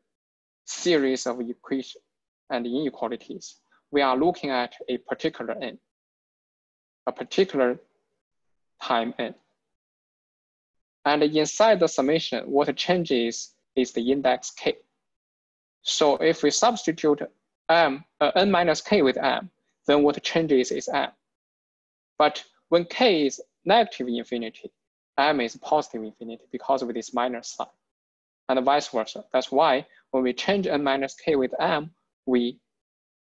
series of equations and inequalities, we are looking at a particular n, a particular time n. And inside the summation, what changes is the index k. So if we substitute m, uh, n minus k with m, then what changes is m. But when k is negative infinity, m is positive infinity because of this minus sign, and vice versa. That's why when we change n minus k with m, we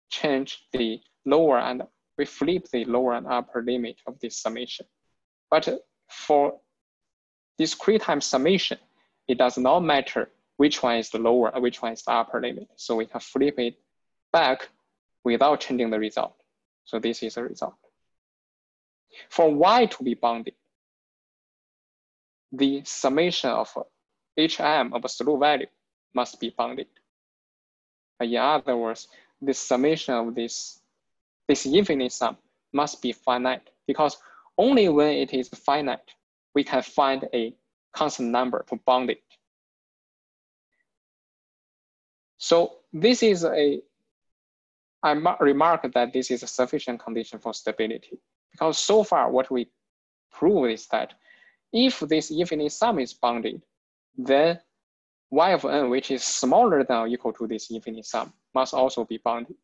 change the lower and we flip the lower and upper limit of this summation. But for discrete time summation, it does not matter which one is the lower which one is the upper limit. So we can flip it back without changing the result. So this is the result. For y to be bounded, the summation of hm of absolute value must be bounded. In other words, the summation of this, this infinite sum must be finite because only when it is finite, we can find a constant number to bound it. So this is a, I remark that this is a sufficient condition for stability because so far what we prove is that if this infinite sum is bounded, then y of n, which is smaller than or equal to this infinite sum, must also be bounded.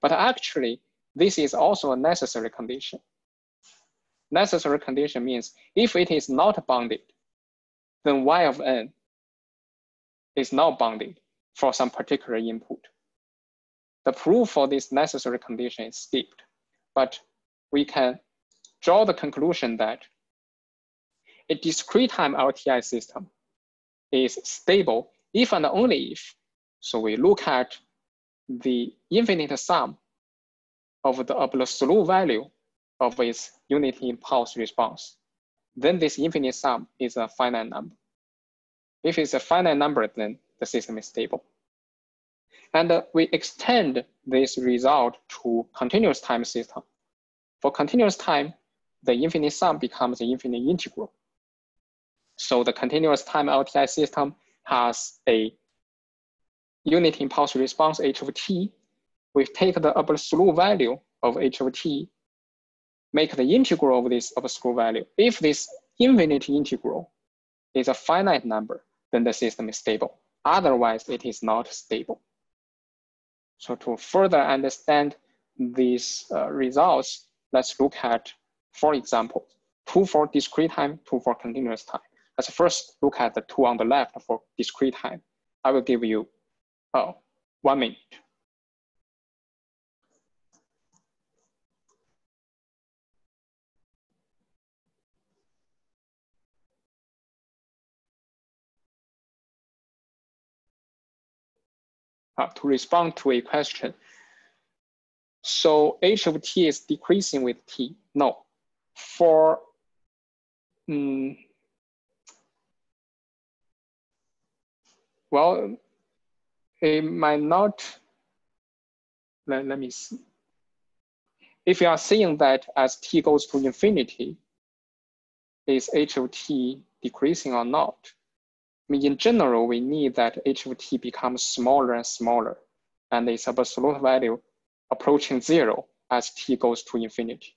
But actually, this is also a necessary condition. Necessary condition means if it is not bounded, then y of n is not bounded for some particular input. The proof for this necessary condition is skipped, but we can draw the conclusion that a discrete time LTI system is stable if and only if. So we look at the infinite sum of the absolute value of its unit impulse response. Then this infinite sum is a finite number. If it's a finite number, then the system is stable. And uh, we extend this result to continuous time system. For continuous time, the infinite sum becomes the infinite integral. So the continuous time LTI system has a unit impulse response h of t. We take the absolute value of h of t, make the integral of this absolute value. If this infinite integral is a finite number, then the system is stable. Otherwise, it is not stable. So to further understand these uh, results, let's look at four examples, two for discrete time, two for continuous time. Let's first look at the two on the left for discrete time. I will give you uh, one minute. Uh, to respond to a question. So h of t is decreasing with t. No, for um, well, it might not. Let, let me see. If you are saying that as t goes to infinity, is h of t decreasing or not? Mean, in general, we need that h of t becomes smaller and smaller, and its absolute value approaching zero as t goes to infinity.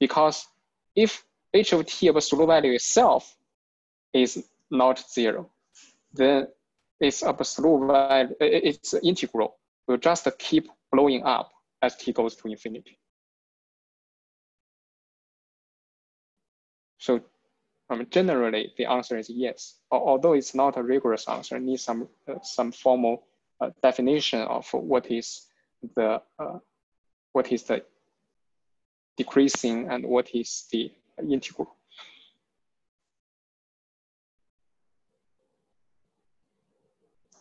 Because if h of t absolute value itself is not zero, then its absolute value, its integral will just keep blowing up as t goes to infinity. So um, generally, the answer is yes. Although it's not a rigorous answer, needs some uh, some formal uh, definition of what is the uh, what is the decreasing and what is the integral.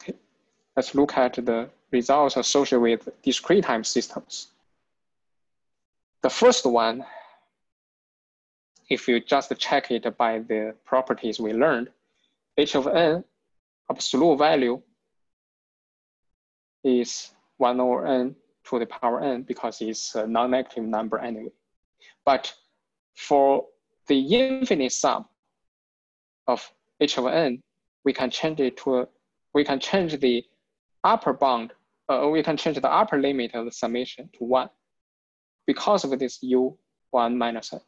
Okay, let's look at the results associated with discrete time systems. The first one if you just check it by the properties we learned, h of n absolute value is 1 over n to the power n because it's a non-negative number anyway. But for the infinite sum of h of n, we can change it to, a, we can change the upper bound, uh, we can change the upper limit of the summation to 1 because of this u1 minus n.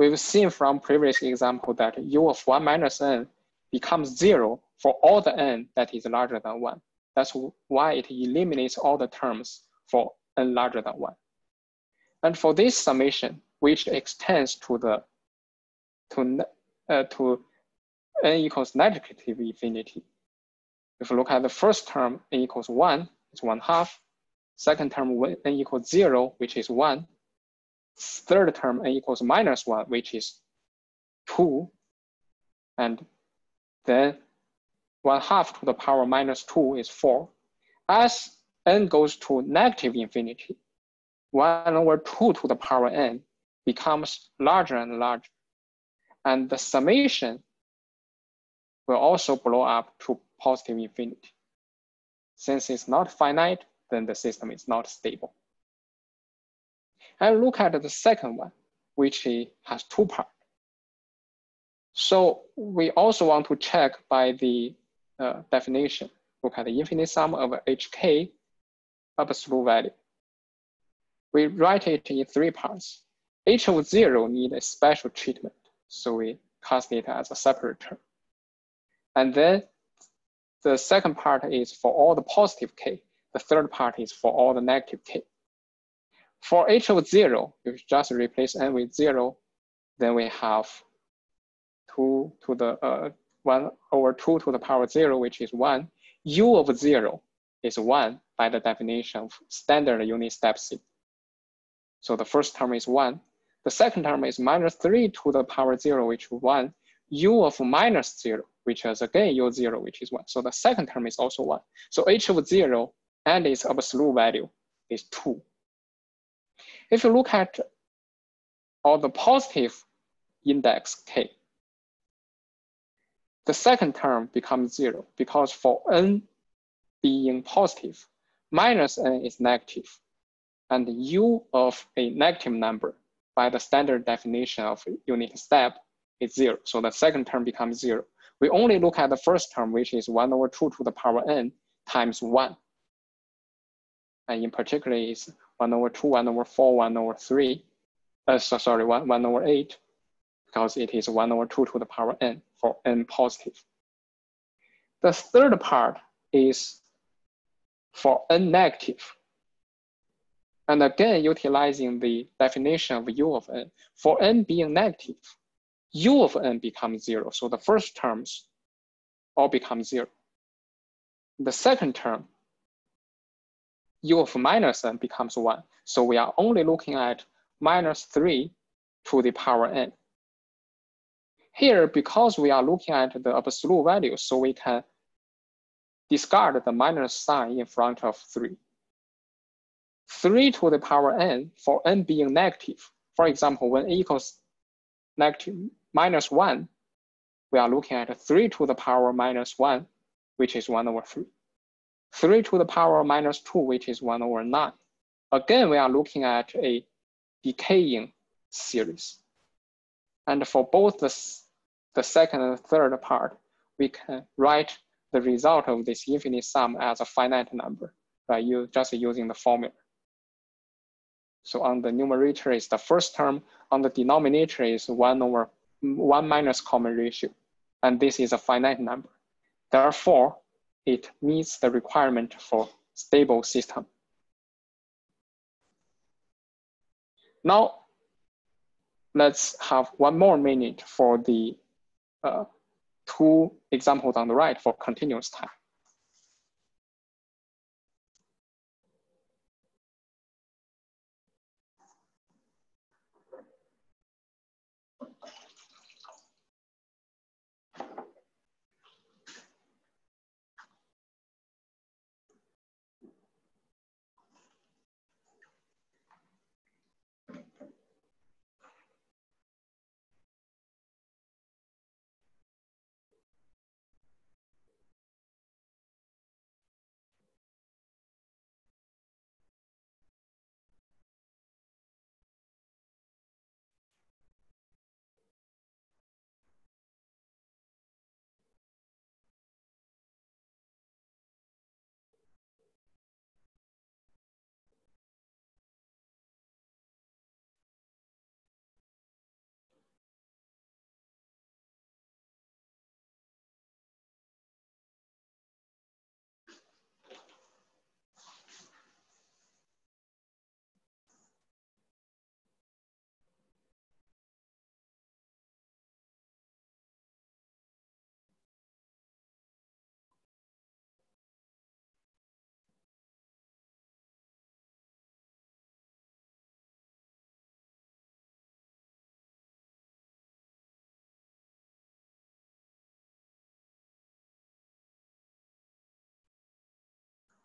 We've seen from previous example that u of 1 minus n becomes 0 for all the n that is larger than 1. That's why it eliminates all the terms for n larger than 1. And for this summation, which extends to the to, uh, to n equals negative infinity. If you look at the first term, n equals 1, it's 1 half. Second term, n equals 0, which is 1 third term n equals minus 1, which is 2. And then 1 half to the power minus 2 is 4. As n goes to negative infinity, 1 over 2 to the power n becomes larger and larger. And the summation will also blow up to positive infinity. Since it's not finite, then the system is not stable. And look at the second one, which has two parts. So we also want to check by the uh, definition. Look at the infinite sum of hk absolute value. We write it in three parts. h of zero need a special treatment. So we cast it as a separate term. And then the second part is for all the positive k. The third part is for all the negative k. For h of zero, if you just replace n with zero, then we have 2 to the uh, 1 over 2 to the power 0, which is 1. u of 0 is 1 by the definition of standard unit step sequence. So the first term is 1. The second term is minus 3 to the power 0, which is 1. u of minus 0, which is again u0, which is 1. So the second term is also 1. So h of 0 and its absolute value is 2. If you look at all the positive index k, the second term becomes 0 because for n being positive, minus n is negative, and u of a negative number by the standard definition of unit step is 0. So the second term becomes 0. We only look at the first term, which is 1 over 2 to the power n times 1 and in particular is 1 over 2, 1 over 4, 1 over 3, uh, so sorry, 1, 1 over 8, because it is 1 over 2 to the power n for n positive. The third part is for n negative. And again, utilizing the definition of u of n, for n being negative, u of n becomes zero. So the first terms all become zero. The second term u of minus n becomes one. So we are only looking at minus three to the power n. Here, because we are looking at the absolute value, so we can discard the minus sign in front of three. Three to the power n for n being negative. For example, when n equals negative minus one, we are looking at three to the power minus one, which is one over three. 3 to the power minus 2, which is 1 over 9. Again, we are looking at a decaying series. And for both the, the second and third part, we can write the result of this infinite sum as a finite number by you just using the formula. So on the numerator is the first term, on the denominator is 1 over 1 minus common ratio. And this is a finite number. Therefore, it meets the requirement for stable system. Now, let's have one more minute for the uh, two examples on the right for continuous time.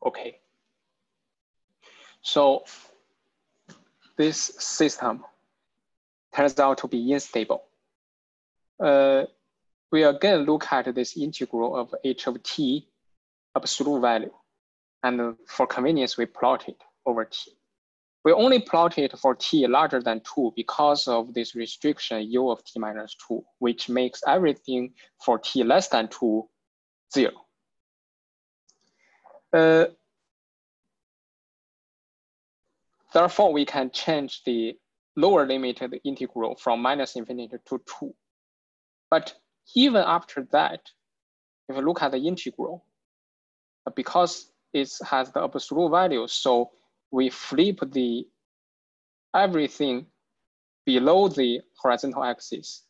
Okay. So this system turns out to be unstable. Uh, we again look at this integral of h of t absolute value. And for convenience, we plot it over t. We only plot it for t larger than 2 because of this restriction u of t minus 2, which makes everything for t less than 2 0. Uh, therefore, we can change the lower limit of the integral from minus infinity to 2. But even after that, if you look at the integral, because it has the absolute value, so we flip the everything below the horizontal axis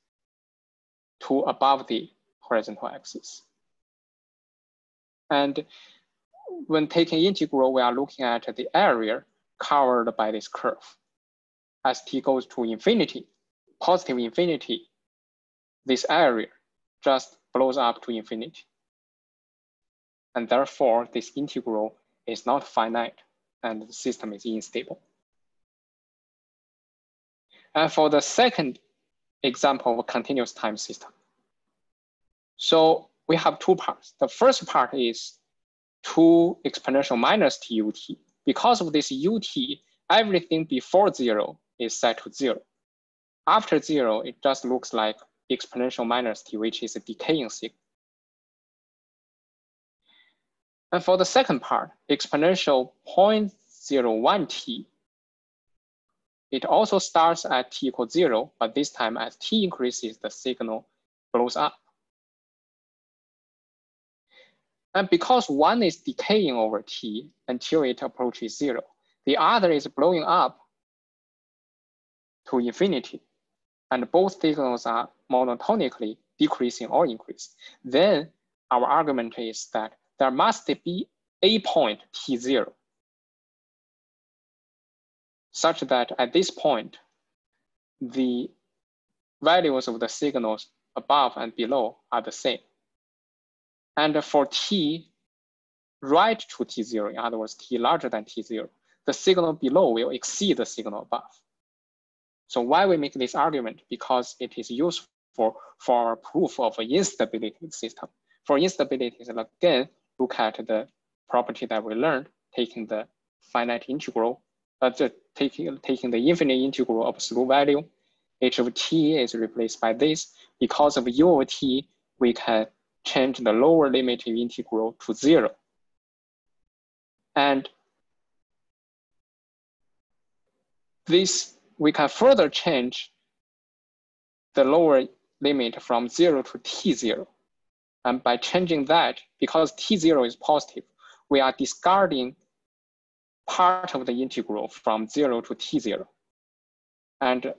to above the horizontal axis. And when taking integral, we are looking at the area covered by this curve. As t goes to infinity, positive infinity, this area just blows up to infinity. And therefore, this integral is not finite and the system is unstable. And for the second example of a continuous time system. So we have two parts. The first part is 2 exponential minus tut. Because of this ut, everything before zero is set to zero. After zero, it just looks like exponential minus t, which is a decaying signal. And for the second part, exponential 0.01 t, it also starts at t equals zero, but this time as t increases, the signal blows up. And because one is decaying over t until it approaches zero, the other is blowing up to infinity. And both signals are monotonically decreasing or increasing. Then our argument is that there must be a point t0 such that at this point, the values of the signals above and below are the same. And for t right to t0, in other words, t larger than t0, the signal below will exceed the signal above. So why we make this argument? Because it is useful for, for proof of instability system. For instabilities, again, look at the property that we learned, taking the finite integral, uh, the, taking, taking the infinite integral of absolute value, h of t is replaced by this. Because of u of t, we can change the lower limit integral to zero. And this, we can further change the lower limit from zero to t0. And by changing that, because t0 is positive, we are discarding part of the integral from zero to t0. And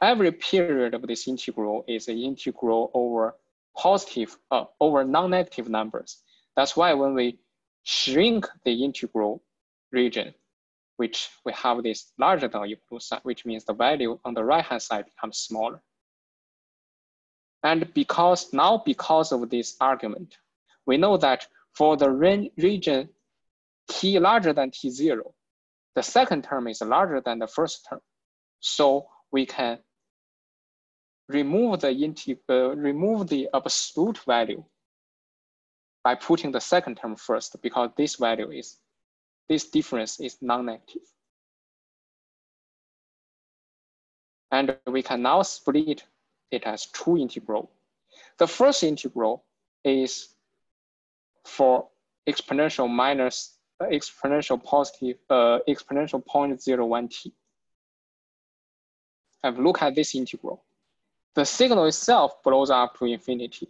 every period of this integral is an integral over positive uh, over non-negative numbers. That's why when we shrink the integral region, which we have this larger than equal sign, which means the value on the right-hand side becomes smaller. And because now, because of this argument, we know that for the region t larger than t0, the second term is larger than the first term. So we can remove the uh, remove the absolute value by putting the second term first because this value is this difference is non-negative. And we can now split it as two integral. The first integral is for exponential minus uh, exponential positive uh, exponential 0.01 t. And look at this integral the signal itself blows up to infinity.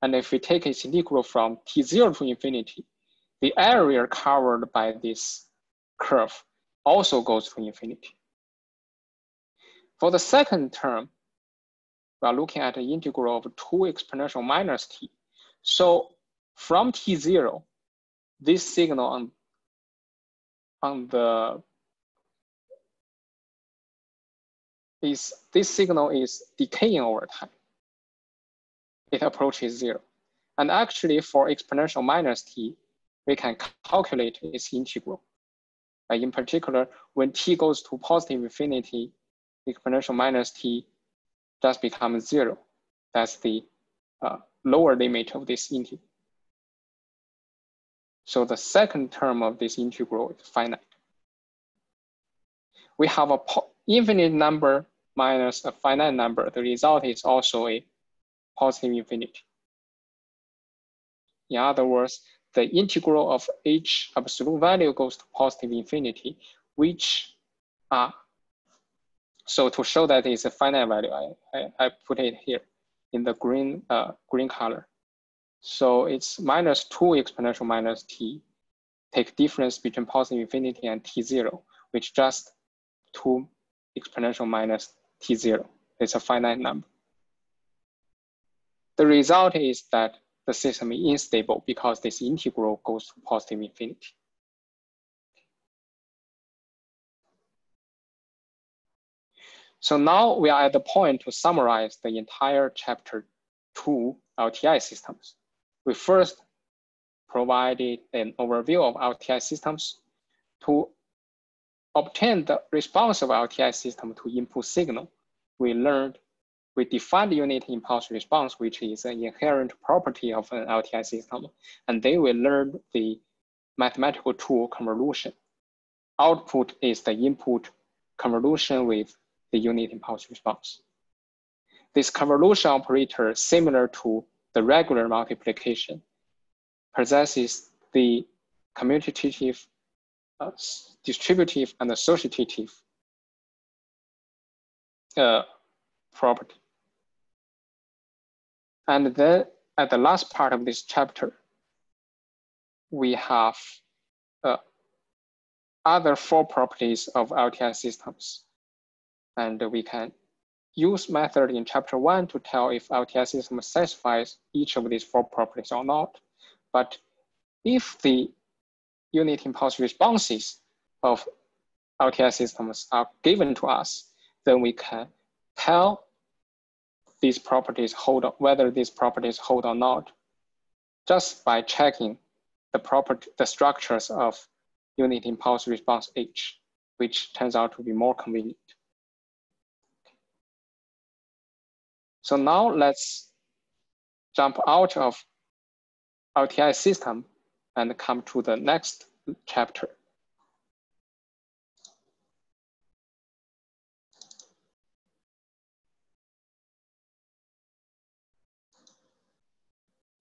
And if we take its integral from t0 to infinity, the area covered by this curve also goes to infinity. For the second term, we are looking at the integral of 2 exponential minus t. So from t0, this signal on, on the is this signal is decaying over time. It approaches zero. And actually for exponential minus t, we can calculate its integral. Uh, in particular, when t goes to positive infinity, exponential minus t just becomes zero. That's the uh, lower limit of this integral. So the second term of this integral is finite. We have a infinite number minus a finite number, the result is also a positive infinity. In other words, the integral of each absolute value goes to positive infinity, which are, so to show that it's a finite value, I, I, I put it here in the green, uh, green color. So it's minus two exponential minus t, take difference between positive infinity and t0, which just two exponential minus t0. It's a finite number. The result is that the system is unstable because this integral goes to positive infinity. So now we are at the point to summarize the entire chapter two LTI systems. We first provided an overview of LTI systems to obtain the response of LTI system to input signal. We learned, we defined the unit impulse response, which is an inherent property of an LTI system. And then we learned the mathematical tool convolution. Output is the input convolution with the unit impulse response. This convolution operator, similar to the regular multiplication, possesses the commutative, uh, distributive, and associative uh, property. And then at the last part of this chapter, we have uh, other four properties of LTI systems and we can use method in chapter one to tell if LTI system satisfies each of these four properties or not. But if the unit impulse responses of LTI systems are given to us, then we can tell these properties hold whether these properties hold or not, just by checking the property the structures of unit impulse response H, which turns out to be more convenient. So now let's jump out of LTI system and come to the next chapter.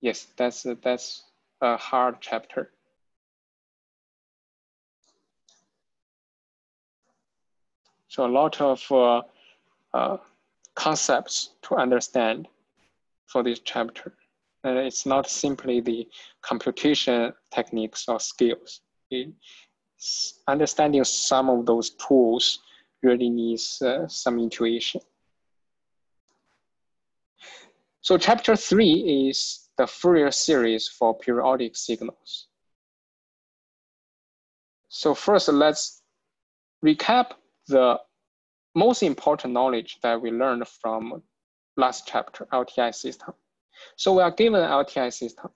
Yes, that's that's a hard chapter. So a lot of uh, uh, concepts to understand for this chapter. And it's not simply the computation techniques or skills. It's understanding some of those tools really needs uh, some intuition. So chapter three is the Fourier series for periodic signals. So first, let's recap the most important knowledge that we learned from last chapter, LTI system. So we are given LTI system.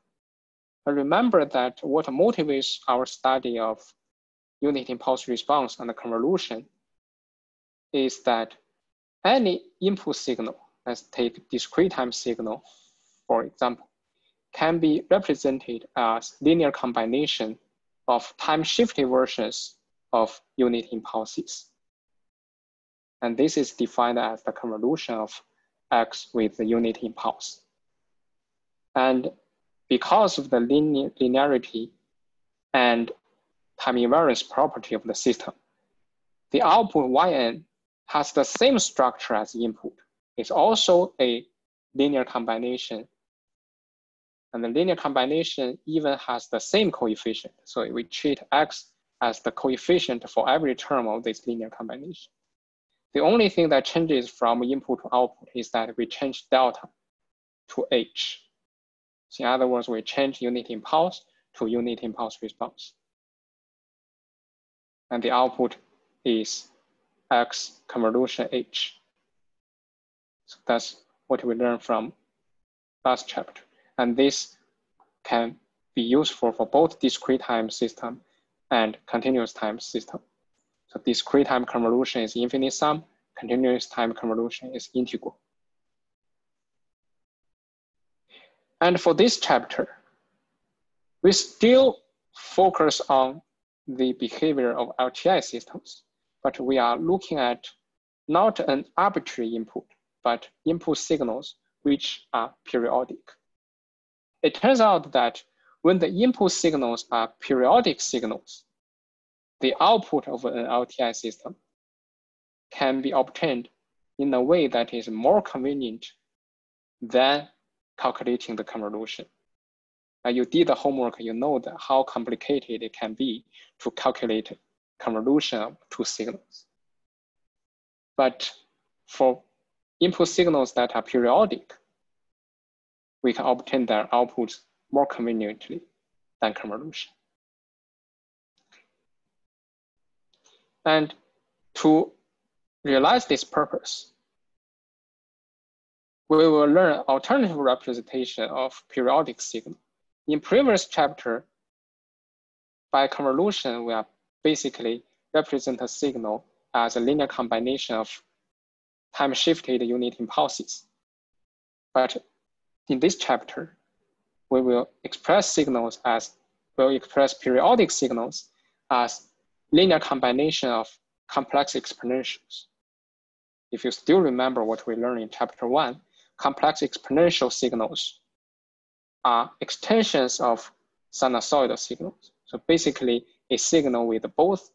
Remember that what motivates our study of unit impulse response and the convolution is that any input signal, let's take discrete time signal, for example, can be represented as linear combination of time-shifted versions of unit impulses. And this is defined as the convolution of x with the unit impulse. And because of the linear, linearity and time invariance property of the system, the output yn has the same structure as input. It's also a linear combination. And the linear combination even has the same coefficient. So we treat x as the coefficient for every term of this linear combination. The only thing that changes from input to output is that we change delta to H. So in other words, we change unit impulse to unit impulse response. And the output is X convolution H. So that's what we learned from last chapter. And this can be useful for both discrete time system and continuous time system. So discrete time convolution is infinite sum, continuous time convolution is integral. And for this chapter, we still focus on the behavior of LTI systems, but we are looking at not an arbitrary input, but input signals which are periodic. It turns out that when the input signals are periodic signals, the output of an LTI system can be obtained in a way that is more convenient than calculating the convolution. You did the homework, you know that how complicated it can be to calculate convolution of two signals. But for input signals that are periodic, we can obtain their outputs more conveniently than convolution. And to realize this purpose, we will learn alternative representation of periodic signal. In previous chapter, by convolution, we are basically represent a signal as a linear combination of time-shifted unit impulses. But in this chapter, we will express signals as, will express periodic signals as linear combination of complex exponentials. If you still remember what we learned in chapter one, complex exponential signals are extensions of sinusoidal signals. So basically a signal with both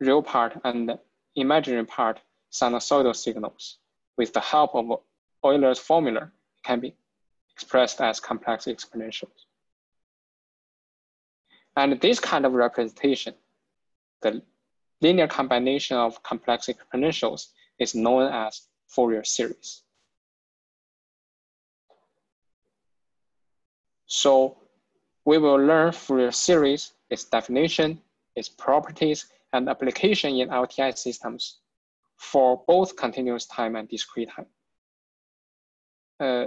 real part and imaginary part sinusoidal signals with the help of Euler's formula can be expressed as complex exponentials. And this kind of representation, the linear combination of complex exponentials is known as Fourier series. So we will learn Fourier series, its definition, its properties, and application in LTI systems for both continuous time and discrete time. Uh,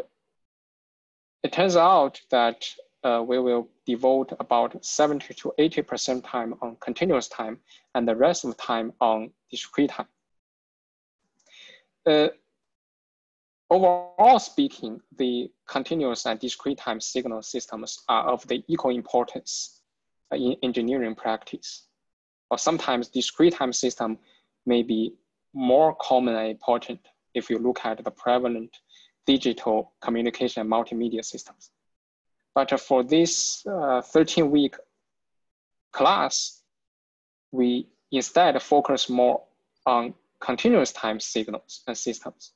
it turns out that uh, we will devote about 70 to 80% time on continuous time and the rest of the time on discrete time. Uh, overall speaking, the continuous and discrete time signal systems are of the equal importance in engineering practice. Or sometimes discrete time system may be more common and important if you look at the prevalent digital communication and multimedia systems. But for this 13-week uh, class, we instead focus more on continuous time signals and systems.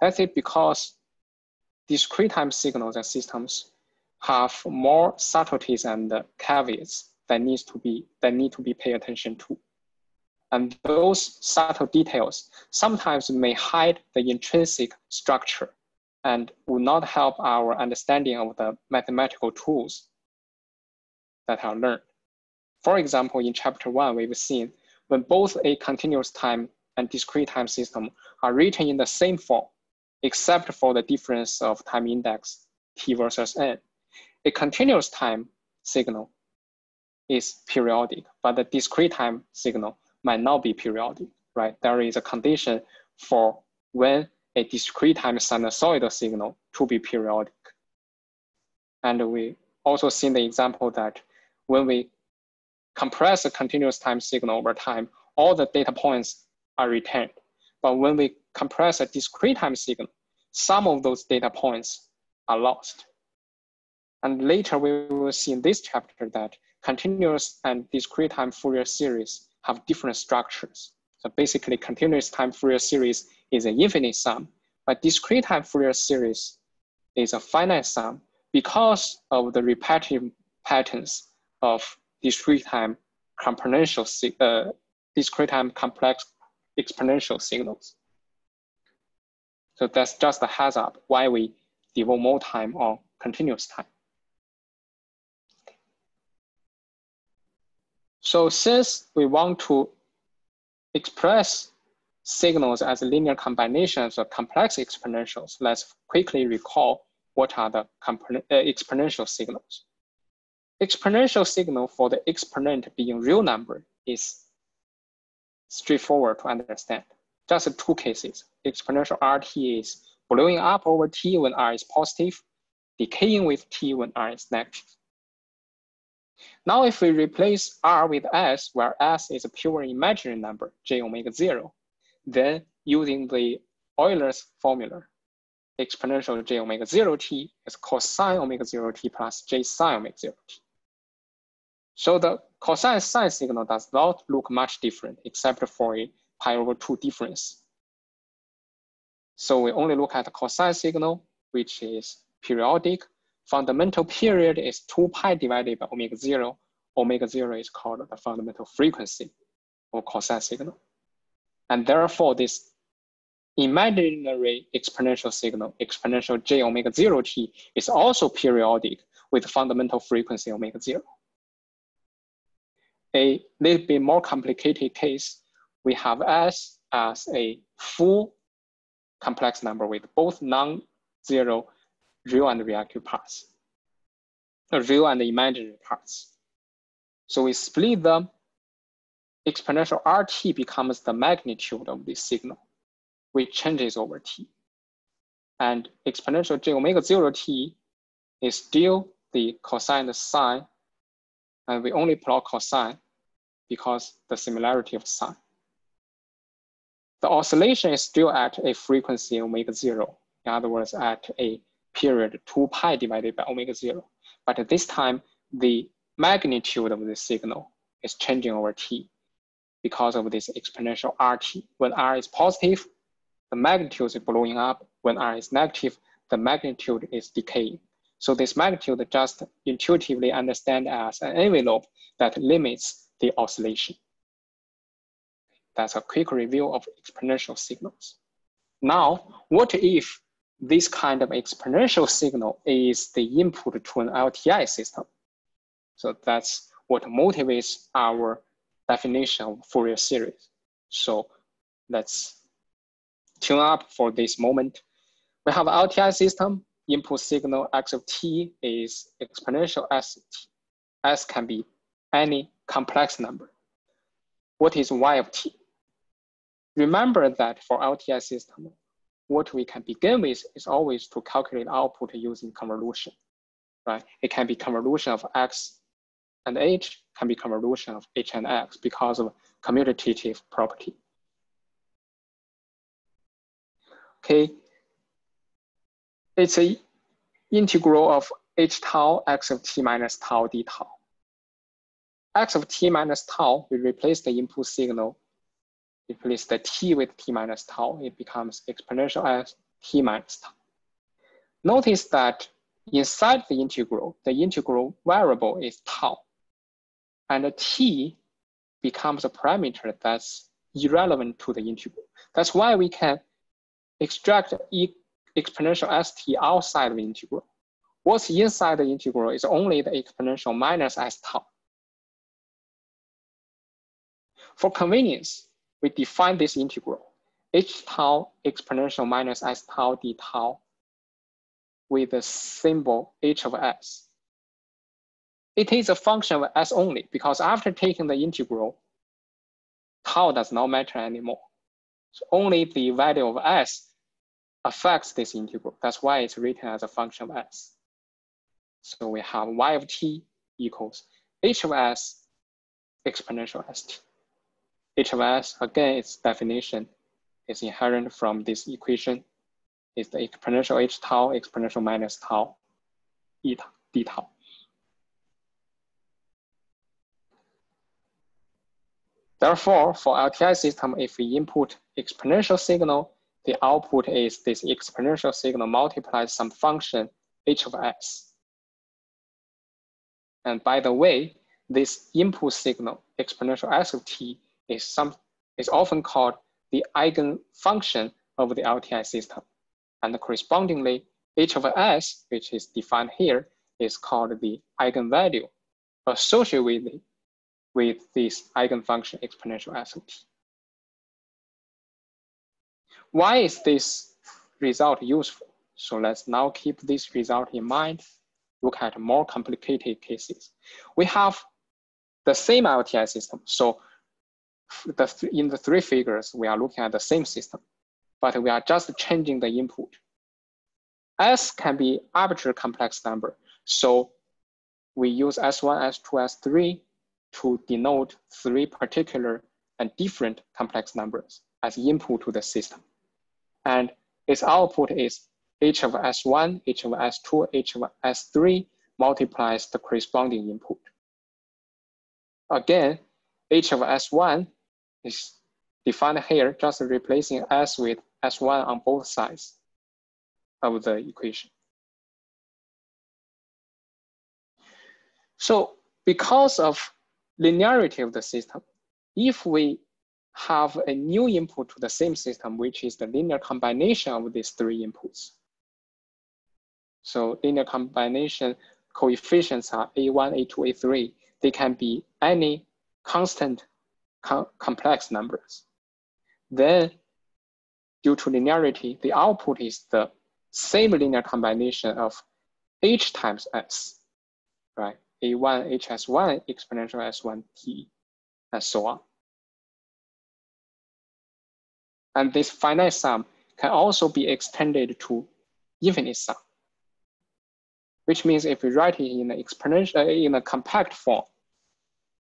That's it because discrete time signals and systems have more subtleties and caveats that needs to be that need to be paid attention to. And those subtle details sometimes may hide the intrinsic structure and will not help our understanding of the mathematical tools that are learned. For example, in chapter one, we've seen when both a continuous time and discrete time system are written in the same form, except for the difference of time index t versus n, a continuous time signal is periodic, but the discrete time signal might not be periodic, right? There is a condition for when a discrete time sinusoidal signal to be periodic. And we also seen the example that when we compress a continuous time signal over time, all the data points are retained. But when we compress a discrete time signal, some of those data points are lost. And later we will see in this chapter that continuous and discrete time Fourier series have different structures. So basically continuous time Fourier series is an infinite sum, but discrete time Fourier series is a finite sum because of the repetitive patterns of discrete time exponential, uh, discrete time complex exponential signals. So that's just a heads up why we devote more time on continuous time. So since we want to express signals as linear combinations of complex exponentials, let's quickly recall what are the uh, exponential signals. Exponential signal for the exponent being real number is straightforward to understand. Just two cases. Exponential RT is blowing up over T when R is positive, decaying with T when R is negative. Now if we replace R with S, where S is a pure imaginary number, j omega zero, then using the Euler's formula, exponential j omega zero t is cosine omega zero t plus j sine omega zero t. So the cosine sine signal does not look much different except for a pi over two difference. So we only look at the cosine signal, which is periodic fundamental period is 2 pi divided by omega 0. Omega 0 is called the fundamental frequency of cosine signal. And therefore, this imaginary exponential signal, exponential j omega zero t, is also periodic with fundamental frequency omega zero. A little bit more complicated case, we have S as a full complex number with both non-zero real and reactive parts, uh, real and imaginary parts. So we split them, exponential RT becomes the magnitude of this signal, which changes over T. And exponential j omega zero T is still the cosine sine, and we only plot cosine because the similarity of sine. The oscillation is still at a frequency omega zero. In other words, at a period two pi divided by omega zero. But this time, the magnitude of the signal is changing over t because of this exponential RT. When R is positive, the magnitude is blowing up. When R is negative, the magnitude is decaying. So this magnitude just intuitively understand as an envelope that limits the oscillation. That's a quick review of exponential signals. Now, what if this kind of exponential signal is the input to an LTI system? So that's what motivates our definition of Fourier series. So let's tune up for this moment. We have LTI system, input signal x of t is exponential s t. S can be any complex number. What is y of t? Remember that for LTI system, what we can begin with is always to calculate output using convolution, right? It can be convolution of x and h, can be convolution of h and x because of commutative property. Okay, it's a integral of h tau x of t minus tau d tau. x of t minus tau, we replace the input signal replace the t with t minus tau, it becomes exponential as t minus tau. Notice that inside the integral, the integral variable is tau. And the t becomes a parameter that's irrelevant to the integral. That's why we can extract e exponential st outside the integral. What's inside the integral is only the exponential minus s tau. For convenience, we define this integral, h tau exponential minus s tau d tau with the symbol h of s. It is a function of s only because after taking the integral, tau does not matter anymore. So only the value of s affects this integral. That's why it's written as a function of s. So we have y of t equals h of s exponential st h of s, again, its definition is inherent from this equation. It's the exponential h tau exponential minus tau e tau, d tau. Therefore, for LTI system, if we input exponential signal, the output is this exponential signal multiplies some function h of s. And by the way, this input signal, exponential s of t, is, some, is often called the eigenfunction of the LTI system. And correspondingly, h of s, which is defined here, is called the eigenvalue associated with, the, with this eigenfunction exponential s. Why is this result useful? So let's now keep this result in mind, look at more complicated cases. We have the same LTI system. So the, in the three figures, we are looking at the same system, but we are just changing the input. S can be arbitrary complex number. So we use S1, S2, S3 to denote three particular and different complex numbers as input to the system. And its output is h of S1, h of S2, h of S3 multiplies the corresponding input. Again, h of S1 is defined here, just replacing s with s1 on both sides of the equation. So because of linearity of the system, if we have a new input to the same system, which is the linear combination of these three inputs. So linear combination coefficients are A1, A2, A3. They can be any constant com complex numbers. Then due to linearity, the output is the same linear combination of h times s, right? A1 HS1 exponential S1T, and so on. And this finite sum can also be extended to infinite sum, which means if we write it in an exponential, uh, in a compact form,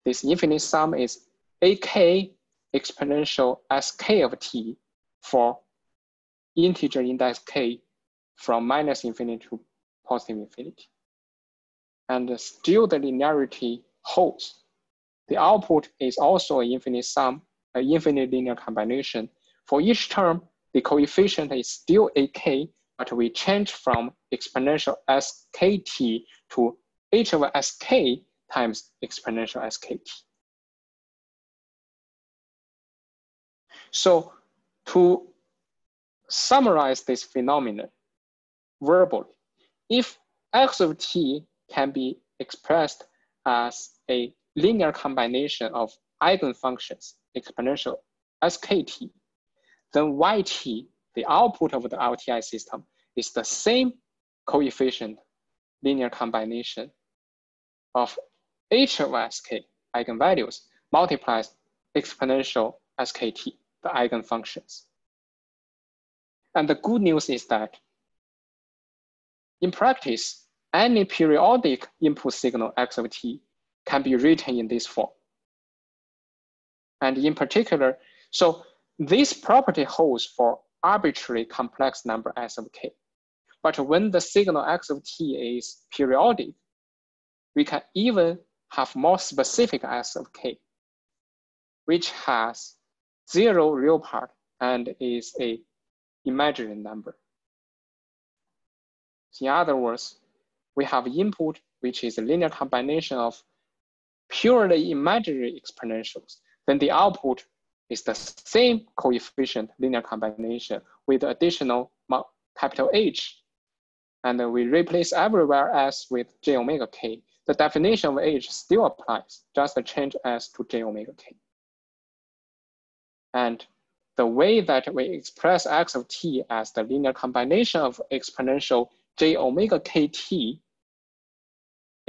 this infinite sum is ak exponential sk of t for integer index k from minus infinity to positive infinity. And still the linearity holds. The output is also an infinite sum, an infinite linear combination. For each term, the coefficient is still ak, but we change from exponential skt to h over sk times exponential skt. So to summarize this phenomenon verbally, if x of t can be expressed as a linear combination of eigenfunctions, exponential skt, then yt, the output of the LTI system, is the same coefficient linear combination of h of sk eigenvalues multiplies exponential skt, the eigenfunctions. And the good news is that in practice, any periodic input signal x of t can be written in this form. And in particular, so this property holds for arbitrary complex number s of k. But when the signal x of t is periodic, we can even have more specific s of k, which has zero real part and is a imaginary number. In other words, we have input, which is a linear combination of purely imaginary exponentials. Then the output is the same coefficient linear combination with additional capital H. And we replace everywhere s with j omega k. The definition of H still applies, just change s to j omega k. And the way that we express x of t as the linear combination of exponential j omega kt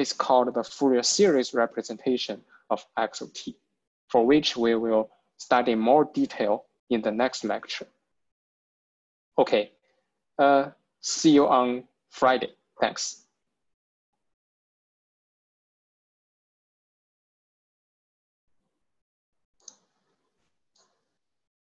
is called the Fourier series representation of x of t, for which we will study more detail in the next lecture. Okay, uh, see you on Friday. Thanks.